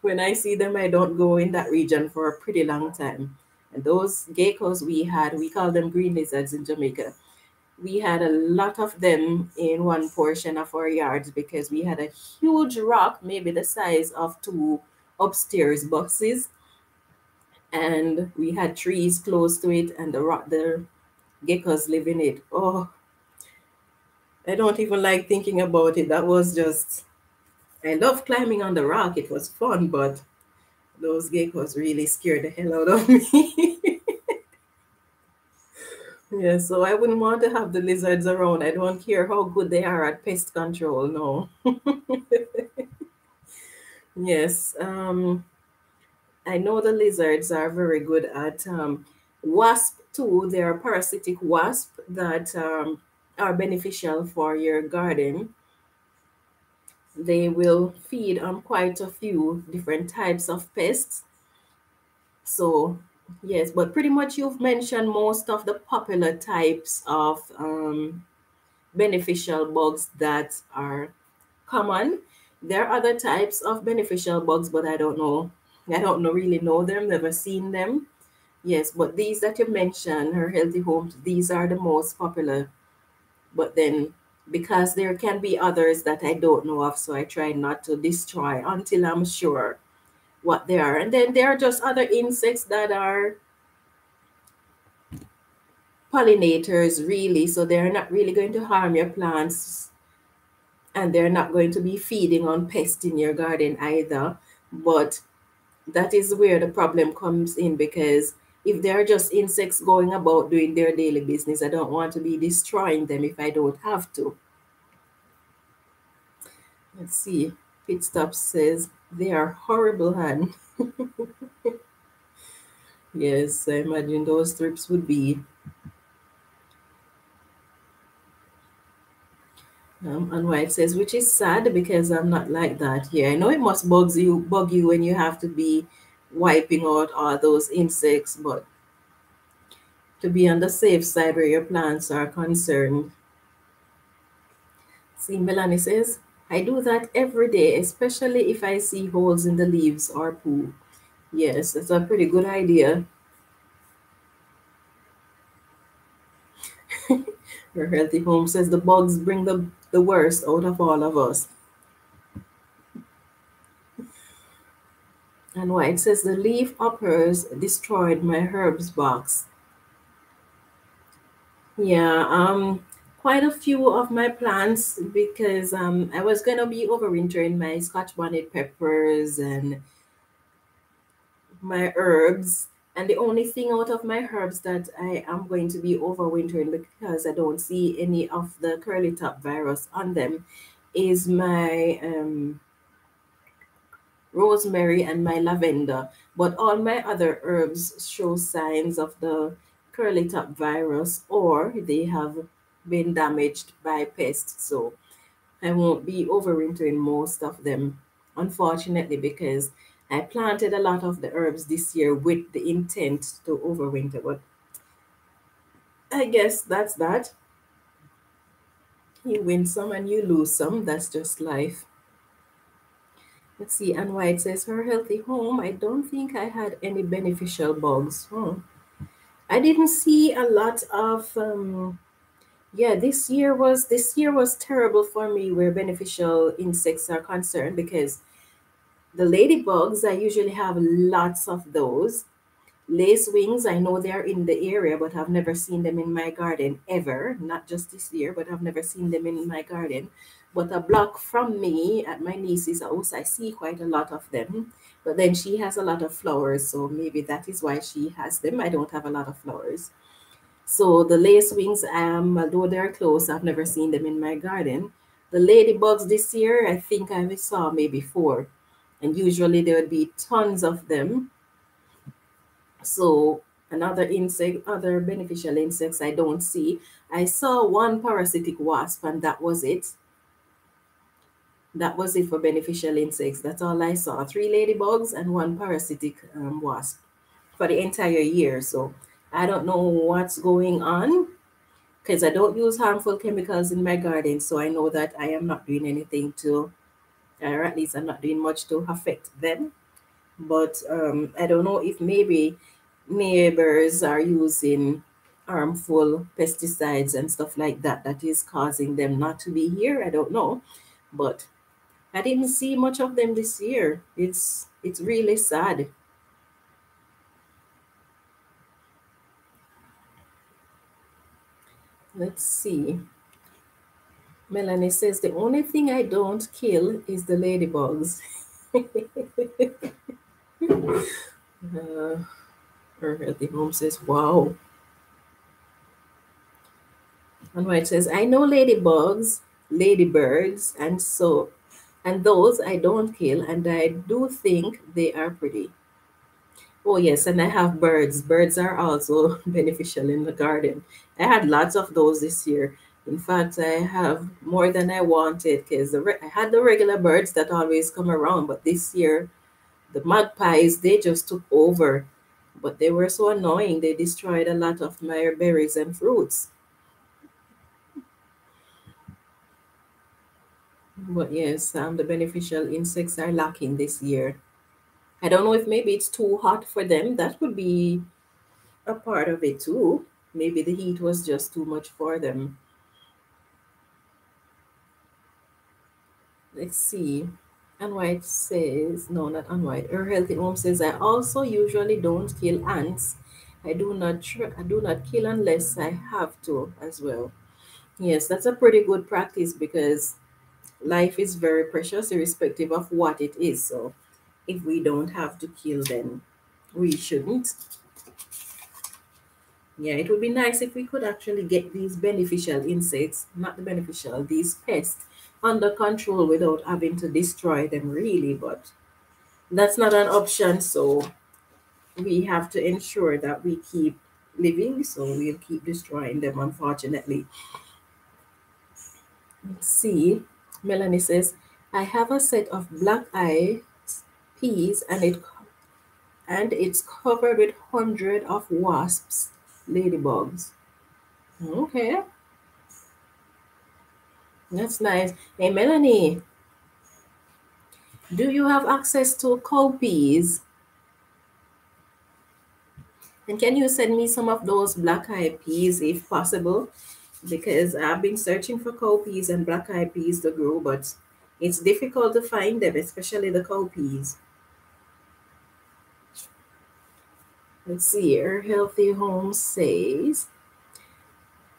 when I see them, I don't go in that region for a pretty long time. And those geckos we had, we call them green lizards in Jamaica. We had a lot of them in one portion of our yards because we had a huge rock, maybe the size of two upstairs boxes and we had trees close to it and the rock the geckos live in it. Oh i don't even like thinking about it. That was just i love climbing on the rock. It was fun but those geckos really scared the hell out of me. Yeah so i wouldn't want to have the lizards around. I don't care how good they are at pest control no. Yes um I know the lizards are very good at um, wasp too. There are parasitic wasp that um, are beneficial for your garden. They will feed on quite a few different types of pests. So yes, but pretty much you've mentioned most of the popular types of um, beneficial bugs that are common. There are other types of beneficial bugs, but I don't know I don't know, really know them, never seen them. Yes, but these that you mentioned, her healthy homes, these are the most popular. But then because there can be others that I don't know of, so I try not to destroy until I'm sure what they are. And then there are just other insects that are pollinators, really. So they're not really going to harm your plants and they're not going to be feeding on pests in your garden either. But that is where the problem comes in because if they're just insects going about doing their daily business, I don't want to be destroying them if I don't have to. Let's see. Pit Stop says they are horrible, Han. yes, I imagine those thrips would be Um, and White says, which is sad because I'm not like that here. I know it must bugs you, bug you when you have to be wiping out all those insects, but to be on the safe side where your plants are concerned. See, Melanie says, I do that every day, especially if I see holes in the leaves or poo. Yes, that's a pretty good idea. Your healthy home says the bugs bring the the worst out of all of us. And White says the leaf hoppers destroyed my herbs box. Yeah, um, quite a few of my plants because um, I was gonna be overwintering my Scotch bonnet peppers and my herbs and the only thing out of my herbs that I am going to be overwintering because I don't see any of the curly top virus on them is my um, rosemary and my lavender. But all my other herbs show signs of the curly top virus or they have been damaged by pests. So I won't be overwintering most of them, unfortunately, because I planted a lot of the herbs this year with the intent to overwinter, but I guess that's that. You win some and you lose some. That's just life. Let's see. And White says, her healthy home. I don't think I had any beneficial bugs. I didn't see a lot of um, yeah this year was this year was terrible for me where beneficial insects are concerned because the ladybugs, I usually have lots of those. Lace wings, I know they're in the area, but I've never seen them in my garden ever. Not just this year, but I've never seen them in my garden. But a block from me at my niece's house, I see quite a lot of them. But then she has a lot of flowers, so maybe that is why she has them. I don't have a lot of flowers. So the lace wings, um, although they're close, I've never seen them in my garden. The ladybugs this year, I think I saw maybe four and usually there would be tons of them. So another insect, other beneficial insects I don't see. I saw one parasitic wasp and that was it. That was it for beneficial insects. That's all I saw. Three ladybugs and one parasitic um, wasp. for the entire year. So I don't know what's going on because I don't use harmful chemicals in my garden. So I know that I am not doing anything to, or at least I'm not doing much to affect them. But um, I don't know if maybe neighbors are using harmful pesticides and stuff like that that is causing them not to be here. I don't know. But I didn't see much of them this year. It's it's really sad. Let's see. Melanie says the only thing I don't kill is the ladybugs. uh, her healthy home says, wow. And White says, I know ladybugs, ladybirds, and so and those I don't kill, and I do think they are pretty. Oh, yes, and I have birds. Birds are also beneficial in the garden. I had lots of those this year. In fact, I have more than I wanted because I had the regular birds that always come around, but this year, the magpies, they just took over. But they were so annoying, they destroyed a lot of my berries and fruits. But yes, um, the beneficial insects are lacking this year. I don't know if maybe it's too hot for them. That could be a part of it too. Maybe the heat was just too much for them. Let's see. Unwhite says, no, not unwhite. Her healthy home says, I also usually don't kill ants. I do not I do not kill unless I have to as well. Yes, that's a pretty good practice because life is very precious irrespective of what it is. So if we don't have to kill them, we shouldn't. Yeah, it would be nice if we could actually get these beneficial insects, not the beneficial, these pests under control without having to destroy them really, but that's not an option. So we have to ensure that we keep living, so we'll keep destroying them, unfortunately. Let's see. Melanie says, I have a set of black eye peas and it and it's covered with hundred of wasps, ladybugs. Okay. That's nice. Hey Melanie, do you have access to cowpeas? And can you send me some of those black eyed peas if possible? because I've been searching for cowpeas and black eyed peas to grow, but it's difficult to find them, especially the cowpeas. Let's see here. Healthy Home says,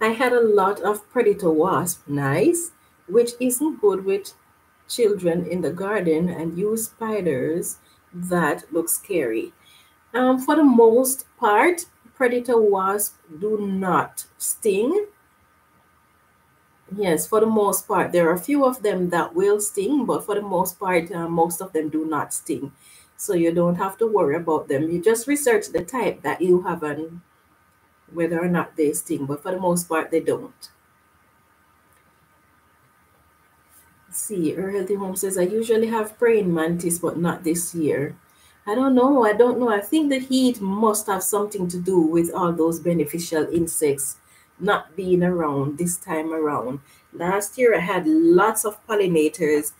I had a lot of predator wasp, nice, which isn't good with children in the garden and use spiders that look scary. Um, for the most part, predator wasps do not sting Yes, for the most part, there are a few of them that will sting, but for the most part, uh, most of them do not sting. So you don't have to worry about them. You just research the type that you have and whether or not they sting, but for the most part, they don't. See, Early Home says, I usually have praying mantis, but not this year. I don't know. I don't know. I think the heat must have something to do with all those beneficial insects not being around this time around. Last year, I had lots of pollinators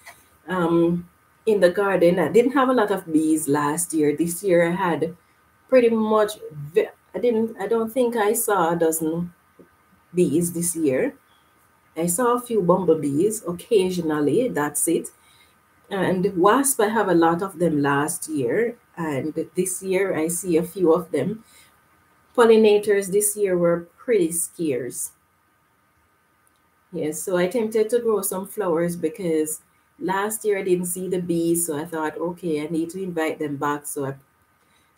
um, in the garden. I didn't have a lot of bees last year. This year, I had pretty much, I didn't, I don't think I saw a dozen bees this year. I saw a few bumblebees occasionally, that's it. And wasp, I have a lot of them last year. And this year, I see a few of them. Pollinators this year were pretty scarce. Yes, so I attempted to grow some flowers because last year I didn't see the bees, so I thought, okay, I need to invite them back. So I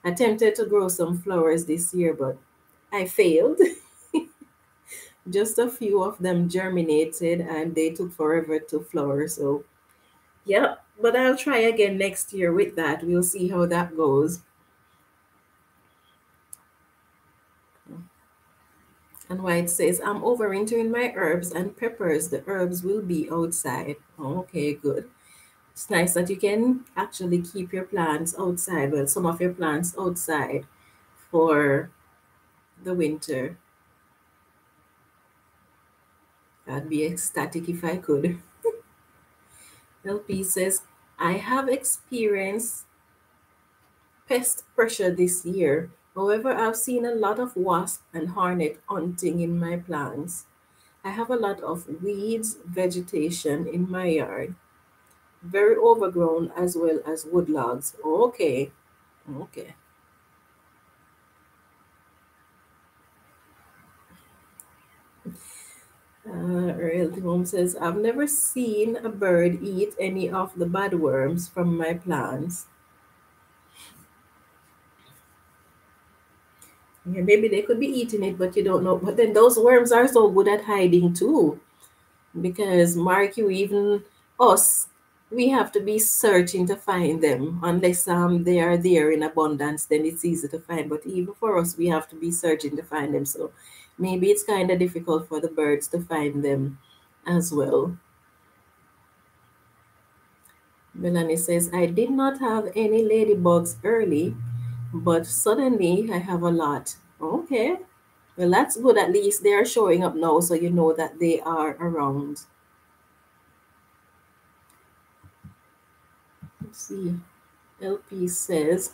attempted to grow some flowers this year, but I failed. Just a few of them germinated and they took forever to flower. So, yeah, but I'll try again next year with that. We'll see how that goes. And White says, I'm overwintering my herbs and peppers. The herbs will be outside. Okay, good. It's nice that you can actually keep your plants outside. Well, some of your plants outside for the winter. I'd be ecstatic if I could. LP says, I have experienced pest pressure this year. However, I've seen a lot of wasp and hornet hunting in my plants. I have a lot of weeds, vegetation in my yard. Very overgrown as well as wood logs. Okay. Okay. Uh, Realty Home says, I've never seen a bird eat any of the bad worms from my plants. Yeah, maybe they could be eating it, but you don't know. But then those worms are so good at hiding too. Because Mark, you even us, we have to be searching to find them. Unless um they are there in abundance, then it's easy to find. But even for us, we have to be searching to find them. So maybe it's kind of difficult for the birds to find them as well. Melanie says, I did not have any ladybugs early, but suddenly I have a lot. Okay. Well, that's good. At least they are showing up now, so you know that they are around. Let's see. LP says,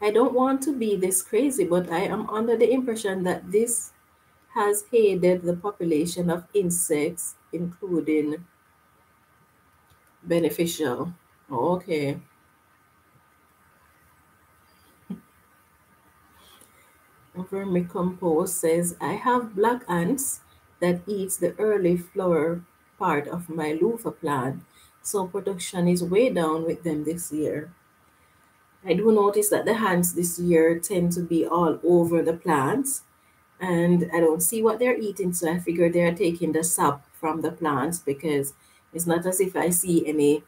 I don't want to be this crazy, but I am under the impression that this has aided the population of insects, including beneficial. Oh, okay. Vermicompost says, I have black ants that eats the early flower part of my loofah plant, so production is way down with them this year. I do notice that the ants this year tend to be all over the plants, and I don't see what they're eating, so I figure they're taking the sap from the plants because it's not as if I see any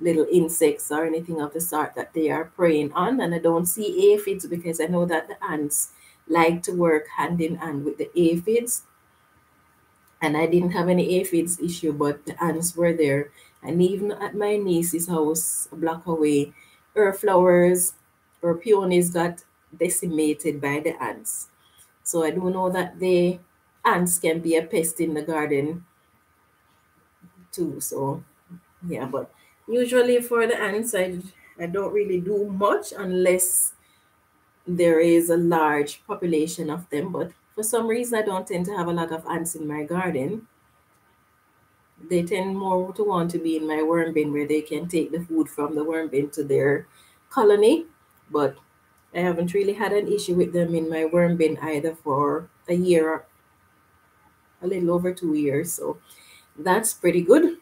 little insects or anything of the sort that they are preying on, and I don't see aphids because I know that the ants like to work hand in hand with the aphids. And I didn't have any aphids issue, but the ants were there. And even at my niece's house, a block away, her flowers, her peonies got decimated by the ants. So I do know that the ants can be a pest in the garden too. So yeah, but usually for the ants, I, I don't really do much unless there is a large population of them, but for some reason, I don't tend to have a lot of ants in my garden. They tend more to want to be in my worm bin where they can take the food from the worm bin to their colony. But I haven't really had an issue with them in my worm bin either for a year, a little over two years. So that's pretty good.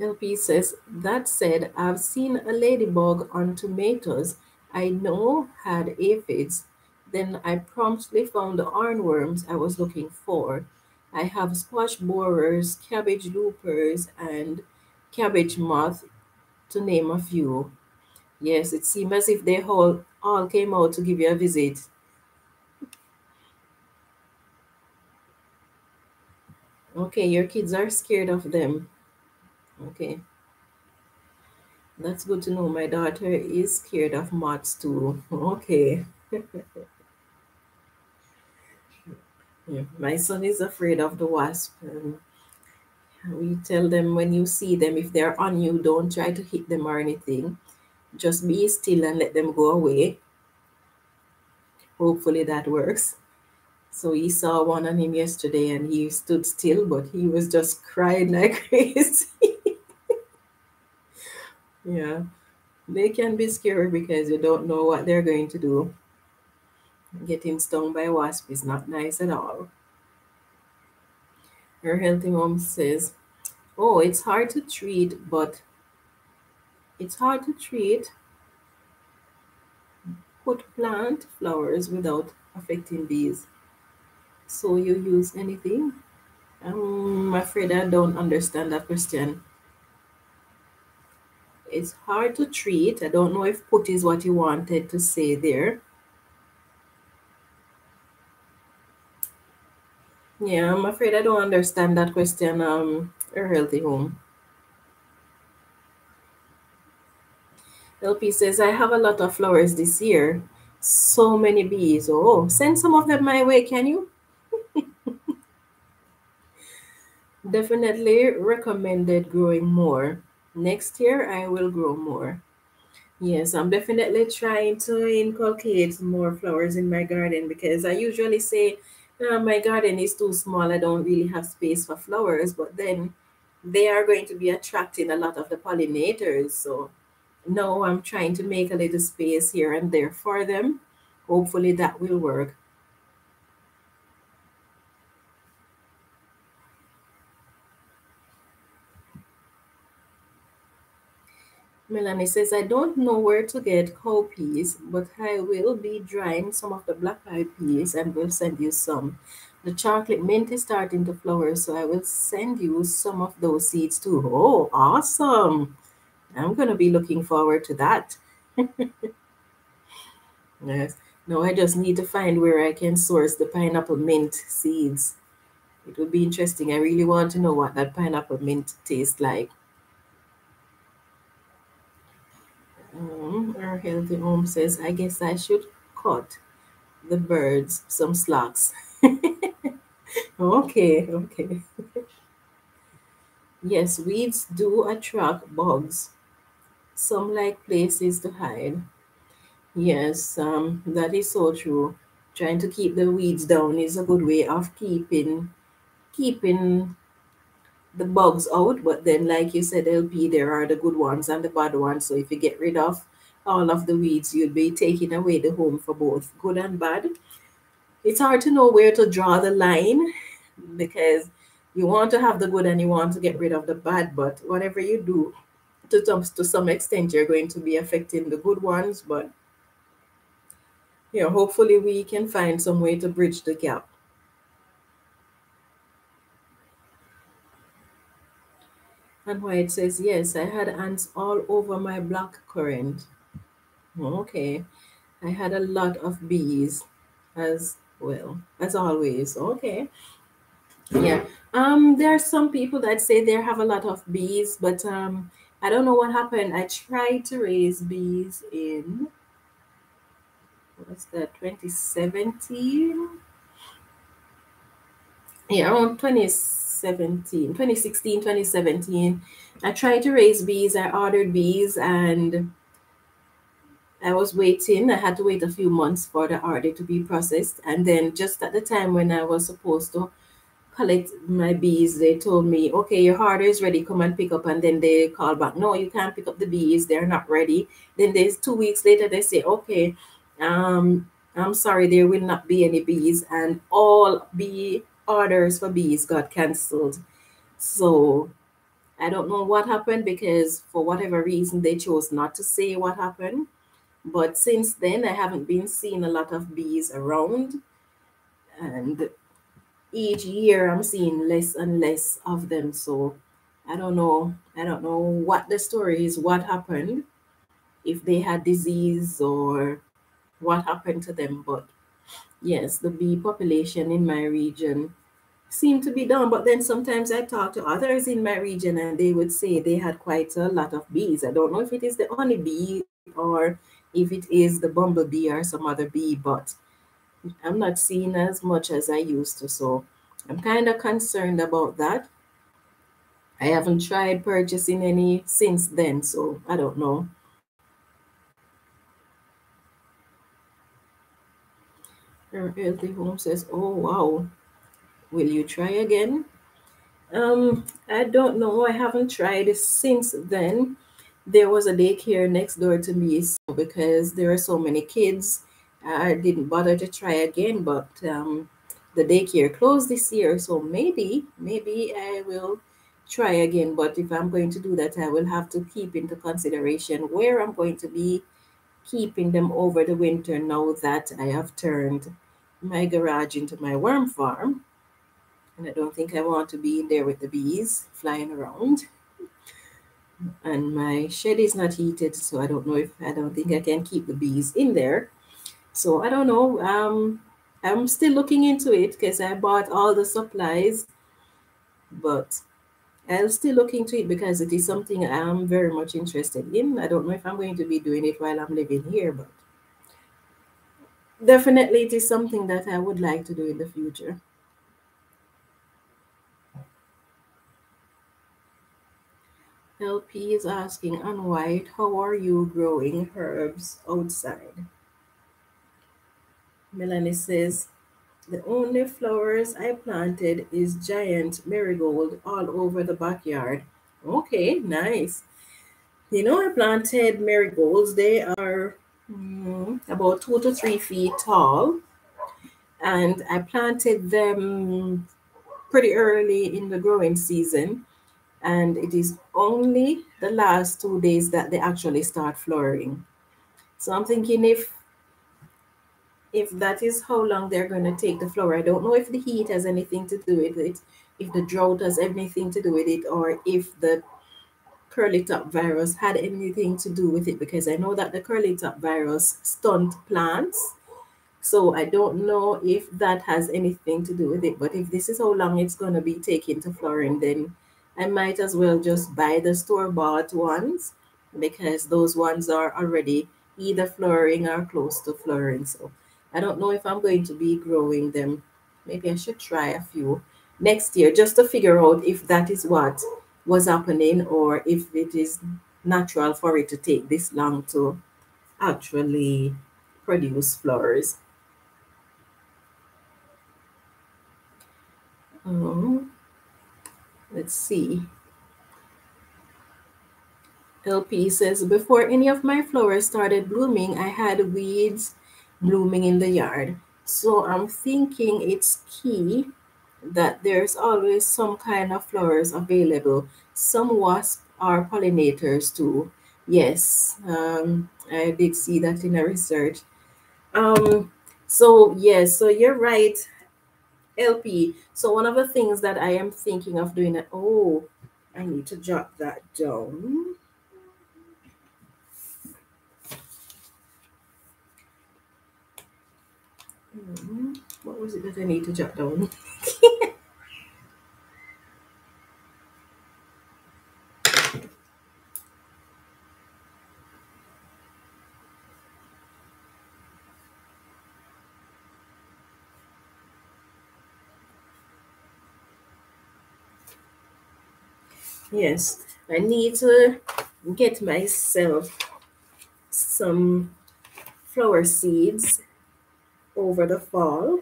LP says, that said, I've seen a ladybug on tomatoes I know had aphids. Then I promptly found the hornworms I was looking for. I have squash borers, cabbage loopers, and cabbage moth, to name a few. Yes, it seemed as if they all, all came out to give you a visit. Okay, your kids are scared of them. Okay. That's good to know. My daughter is scared of moths too. Okay. My son is afraid of the wasp. And we tell them when you see them, if they're on you, don't try to hit them or anything. Just be still and let them go away. Hopefully that works. So he saw one on him yesterday and he stood still, but he was just crying like crazy. Yeah, they can be scary because you don't know what they're going to do. Getting stung by a wasp is not nice at all. Her healthy mom says, Oh, it's hard to treat, but it's hard to treat. Put plant flowers without affecting bees. So you use anything? I'm afraid I don't understand that question. It's hard to treat. I don't know if put is what you wanted to say there. Yeah, I'm afraid I don't understand that question, um, a healthy home. LP says, I have a lot of flowers this year. So many bees. Oh, send some of them my way, can you? Definitely recommended growing more. Next year, I will grow more. Yes, I'm definitely trying to inculcate more flowers in my garden because I usually say uh, my garden is too small. I don't really have space for flowers, but then they are going to be attracting a lot of the pollinators. So now I'm trying to make a little space here and there for them. Hopefully that will work. Melanie says, I don't know where to get cowpeas, but I will be drying some of the black-eyed peas and will send you some. The chocolate mint is starting to flower, so I will send you some of those seeds too. Oh, awesome. I'm going to be looking forward to that. yes. No, I just need to find where I can source the pineapple mint seeds. It would be interesting. I really want to know what that pineapple mint tastes like. Um, our healthy home says, I guess I should cut the birds some slacks. okay, okay. yes, weeds do attract bugs. Some like places to hide. Yes, um, that is so true. Trying to keep the weeds down is a good way of keeping keeping the bugs out, but then, like you said, LP, there are the good ones and the bad ones. So if you get rid of all of the weeds, you'll be taking away the home for both good and bad. It's hard to know where to draw the line because you want to have the good and you want to get rid of the bad, but whatever you do, to, to some extent, you're going to be affecting the good ones. But you know, hopefully we can find some way to bridge the gap. And White says, Yes, I had ants all over my black currant. Okay. I had a lot of bees as well, as always. Okay. Yeah. Um, there are some people that say they have a lot of bees, but um, I don't know what happened. I tried to raise bees in what's that 2017 yeah around 20 2017, 2016, 2017. I tried to raise bees. I ordered bees and I was waiting. I had to wait a few months for the order to be processed. And then just at the time when I was supposed to collect my bees, they told me, okay, your order is ready, come and pick up. And then they call back, no, you can't pick up the bees. They're not ready. Then there's two weeks later, they say, okay, um, I'm sorry, there will not be any bees. And all bee orders for bees got cancelled. So I don't know what happened because for whatever reason they chose not to say what happened. But since then, I haven't been seeing a lot of bees around. And each year I'm seeing less and less of them. So I don't know. I don't know what the story is, what happened, if they had disease or what happened to them. But yes, the bee population in my region seem to be down. But then sometimes I talk to others in my region and they would say they had quite a lot of bees. I don't know if it is the honeybee or if it is the bumblebee or some other bee, but I'm not seeing as much as I used to. So I'm kind of concerned about that. I haven't tried purchasing any since then, so I don't know. Her healthy Home says, oh, wow, Will you try again? Um, I don't know. I haven't tried since then. There was a daycare next door to me so because there are so many kids. I didn't bother to try again, but um, the daycare closed this year, so maybe, maybe I will try again. But if I'm going to do that, I will have to keep into consideration where I'm going to be keeping them over the winter now that I have turned my garage into my worm farm and I don't think I want to be in there with the bees flying around. And my shed is not heated, so I don't know if I don't think I can keep the bees in there. So I don't know. Um, I'm still looking into it because I bought all the supplies, but I'll still look into it because it is something I'm very much interested in. I don't know if I'm going to be doing it while I'm living here, but definitely it is something that I would like to do in the future. LP is asking, on white, how are you growing herbs outside? Melanie says, the only flowers I planted is giant marigold all over the backyard. Okay, nice. You know, I planted marigolds. They are mm, about two to three feet tall. And I planted them pretty early in the growing season and it is only the last two days that they actually start flowering. So I'm thinking if if that is how long they're going to take to flower. I don't know if the heat has anything to do with it, if the drought has anything to do with it, or if the curly top virus had anything to do with it, because I know that the curly top virus stunt plants. So I don't know if that has anything to do with it. But if this is how long it's going to be taking to flowering, then I might as well just buy the store-bought ones because those ones are already either flowering or close to flowering. So I don't know if I'm going to be growing them. Maybe I should try a few next year just to figure out if that is what was happening or if it is natural for it to take this long to actually produce flowers. Um, Let's see. LP says, before any of my flowers started blooming, I had weeds blooming in the yard. So I'm thinking it's key that there's always some kind of flowers available. Some wasps are pollinators too. Yes, um, I did see that in a research. Um, so yes, so you're right. LP. So one of the things that I am thinking of doing, oh, I need to jot that down. What was it that I need to jot down? Yes, I need to get myself some flower seeds over the fall.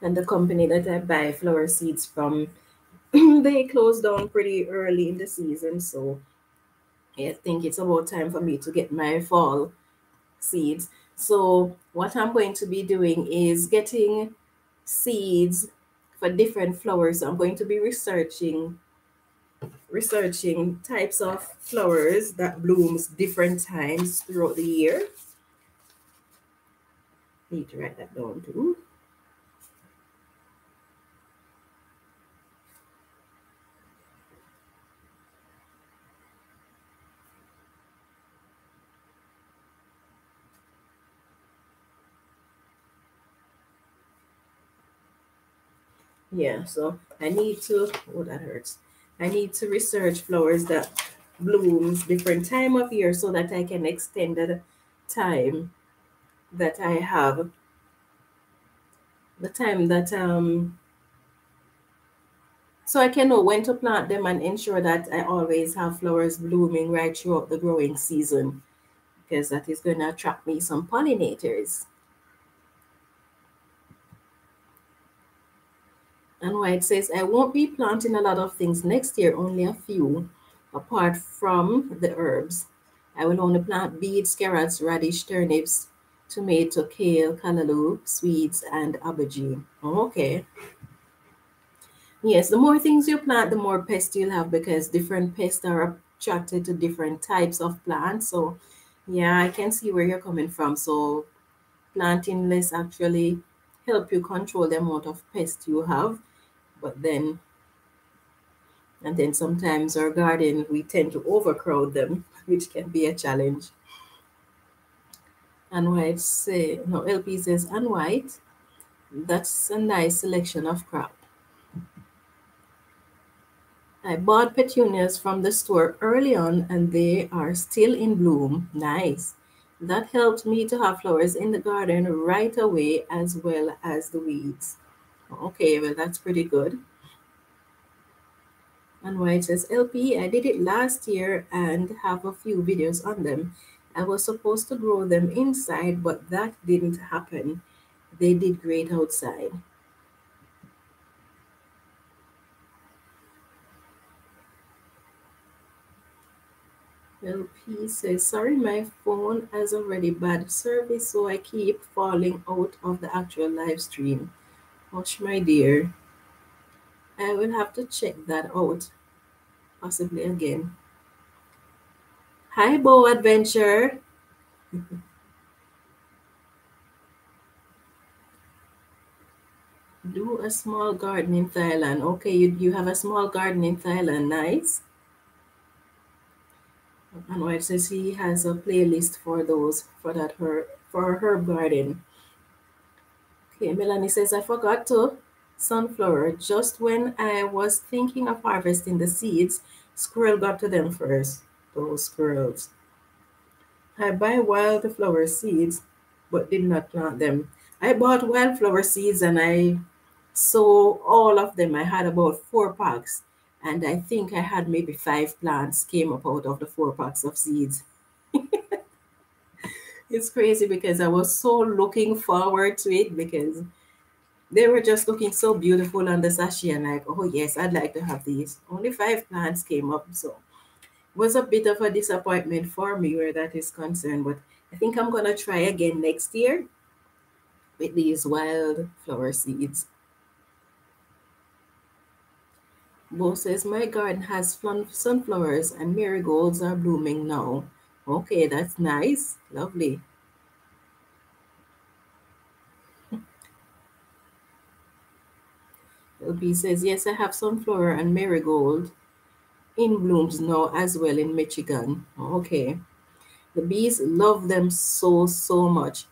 And the company that I buy flower seeds from, they close down pretty early in the season. So I think it's about time for me to get my fall seeds. So what I'm going to be doing is getting seeds for different flowers. I'm going to be researching researching types of flowers that blooms different times throughout the year. Need to write that down too. Yeah, so I need to, oh, that hurts. I need to research flowers that blooms different time of year so that I can extend the time that I have the time that um so I can know when to plant them and ensure that I always have flowers blooming right throughout the growing season because that is going to attract me some pollinators. And White says, I won't be planting a lot of things next year, only a few, apart from the herbs. I will only plant beets, carrots, radish, turnips, tomato, kale, cantaloupe, sweets, and aubergine. okay. Yes, the more things you plant, the more pests you'll have because different pests are attracted to different types of plants. So, yeah, I can see where you're coming from. So, planting less actually help you control the amount of pests you have but then and then sometimes our garden we tend to overcrowd them which can be a challenge and white say no lp says and white that's a nice selection of crop I bought petunias from the store early on and they are still in bloom. Nice. That helped me to have flowers in the garden right away as well as the weeds. Okay, well, that's pretty good. And White says LP, I did it last year and have a few videos on them. I was supposed to grow them inside, but that didn't happen. They did great outside. LP says, sorry, my phone has already bad service, so I keep falling out of the actual live stream. Hush, my dear. I will have to check that out, possibly again. Hi, Bo Adventure. Do a small garden in Thailand. Okay, you, you have a small garden in Thailand. Nice. And it says he has a playlist for those for that her for her garden. Okay, Melanie says I forgot to sunflower. Just when I was thinking of harvesting the seeds, squirrel got to them first. Those squirrels. I buy wildflower seeds, but did not plant them. I bought wildflower seeds and I sow all of them. I had about four packs and I think I had maybe five plants came up out of the four packs of seeds. it's crazy because I was so looking forward to it because they were just looking so beautiful on the sachet and like, oh yes, I'd like to have these. Only five plants came up, so was a bit of a disappointment for me where that is concerned. But I think I'm gonna try again next year with these wild flower seeds. Bo says, My garden has sunflowers and marigolds are blooming now. Okay, that's nice. Lovely. LP says, Yes, I have sunflower and marigold in blooms now as well in Michigan. Okay. The bees love them so, so much.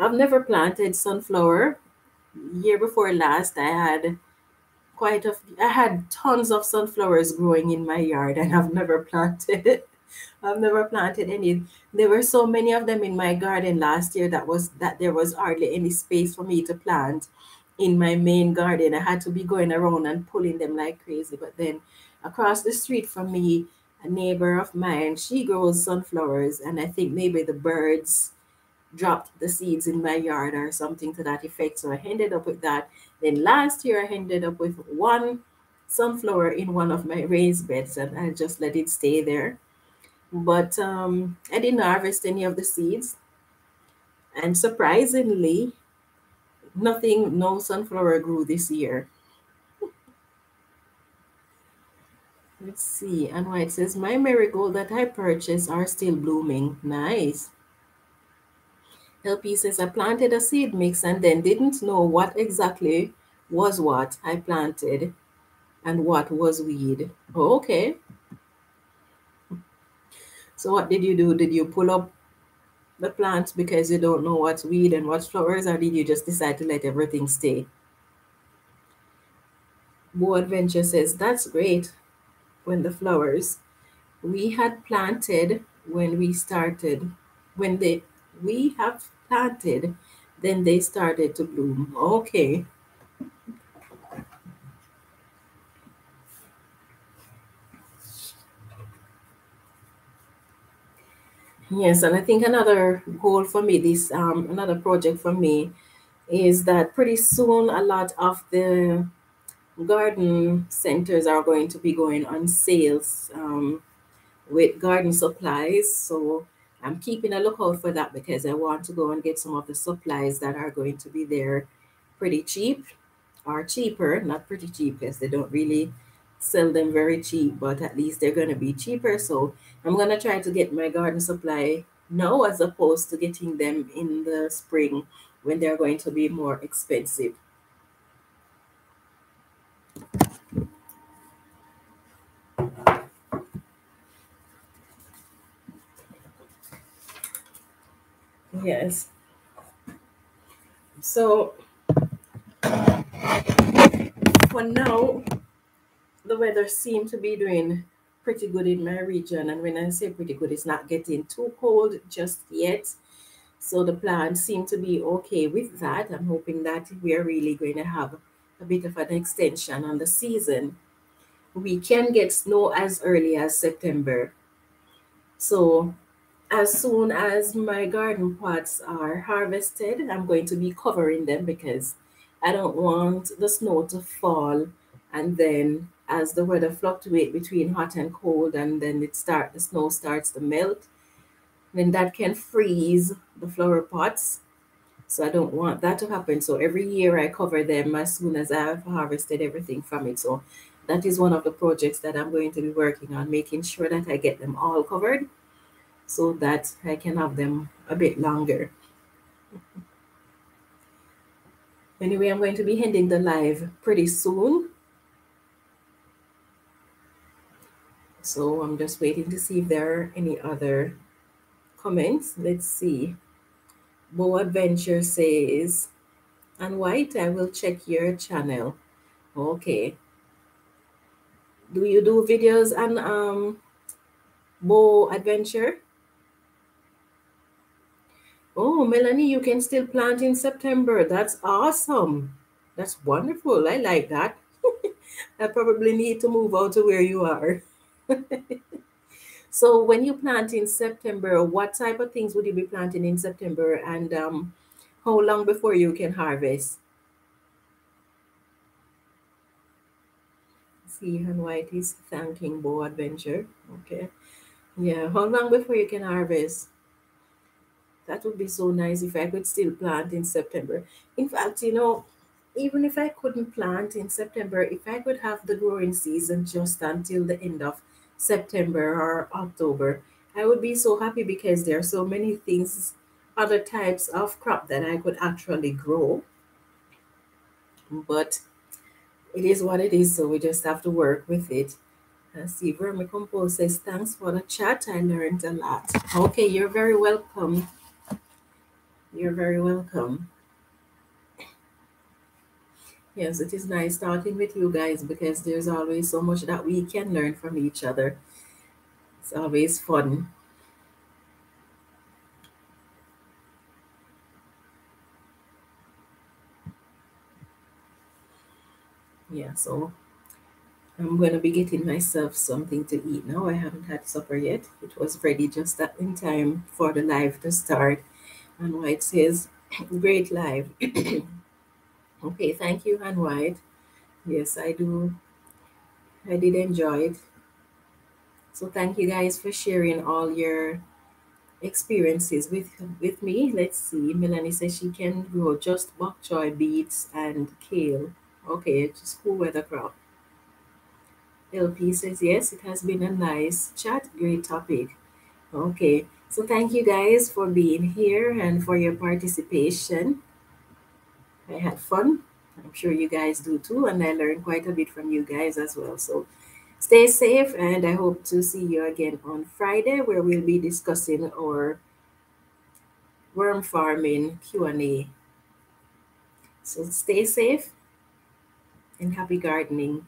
I've never planted sunflower. Year before last, I had quite a I had tons of sunflowers growing in my yard and I've never planted I've never planted any. There were so many of them in my garden last year that was that there was hardly any space for me to plant in my main garden. I had to be going around and pulling them like crazy. But then across the street from me, a neighbor of mine, she grows sunflowers and I think maybe the birds dropped the seeds in my yard or something to that effect. So I ended up with that. Then last year, I ended up with one sunflower in one of my raised beds, and I just let it stay there. But um, I didn't harvest any of the seeds. And surprisingly, nothing, no sunflower grew this year. Let's see. And why it says, My marigold that I purchased are still blooming. Nice. LP says, I planted a seed mix and then didn't know what exactly was what I planted and what was weed. Oh, okay. So what did you do? Did you pull up the plants because you don't know what's weed and what's flowers, or did you just decide to let everything stay? Bo Adventure says, that's great when the flowers we had planted when we started, when they we have planted, then they started to bloom. Okay. Yes, and I think another goal for me, this um, another project for me, is that pretty soon a lot of the garden centers are going to be going on sales um, with garden supplies. So I'm keeping a lookout for that because I want to go and get some of the supplies that are going to be there pretty cheap or cheaper, not pretty cheap because they don't really sell them very cheap, but at least they're going to be cheaper. So I'm going to try to get my garden supply now as opposed to getting them in the spring when they're going to be more expensive. Yes. So for now, the weather seems to be doing pretty good in my region. And when I say pretty good, it's not getting too cold just yet. So the plants seem to be okay with that. I'm hoping that we are really going to have a bit of an extension on the season. We can get snow as early as September. So as soon as my garden pots are harvested, I'm going to be covering them because I don't want the snow to fall and then as the weather fluctuates between hot and cold and then it start the snow starts to melt then that can freeze the flower pots so i don't want that to happen so every year i cover them as soon as i've harvested everything from it so that is one of the projects that i'm going to be working on making sure that i get them all covered so that i can have them a bit longer anyway i'm going to be ending the live pretty soon So I'm just waiting to see if there are any other comments. Let's see. Bo Adventure says, and White, I will check your channel. Okay. Do you do videos on um Bo Adventure? Oh, Melanie, you can still plant in September. That's awesome. That's wonderful. I like that. I probably need to move out to where you are. so when you plant in September, what type of things would you be planting in September and um, how long before you can harvest? See, and White is thanking Bo Adventure. Okay. Yeah, how long before you can harvest? That would be so nice if I could still plant in September. In fact, you know, even if I couldn't plant in September, if I could have the growing season just until the end of September or October, I would be so happy because there are so many things, other types of crop that I could actually grow. But it is what it is, so we just have to work with it. Uh, see, Vermicompost says, thanks for the chat. I learned a lot. Okay, you're very welcome. You're very welcome. Yes, it is nice talking with you guys because there's always so much that we can learn from each other. It's always fun. Yeah, so I'm going to be getting myself something to eat now. I haven't had supper yet. It was ready just in time for the live to start. And White says, great live. Okay, thank you, Han White. Yes, I do. I did enjoy it. So thank you guys for sharing all your experiences with with me. Let's see. Melanie says she can grow just bok choy, beets, and kale. Okay, just cool weather crop. LP says yes, it has been a nice chat. Great topic. Okay, so thank you guys for being here and for your participation. I had fun. I'm sure you guys do too, and I learned quite a bit from you guys as well. So stay safe, and I hope to see you again on Friday, where we'll be discussing our worm farming Q&A. So stay safe and happy gardening.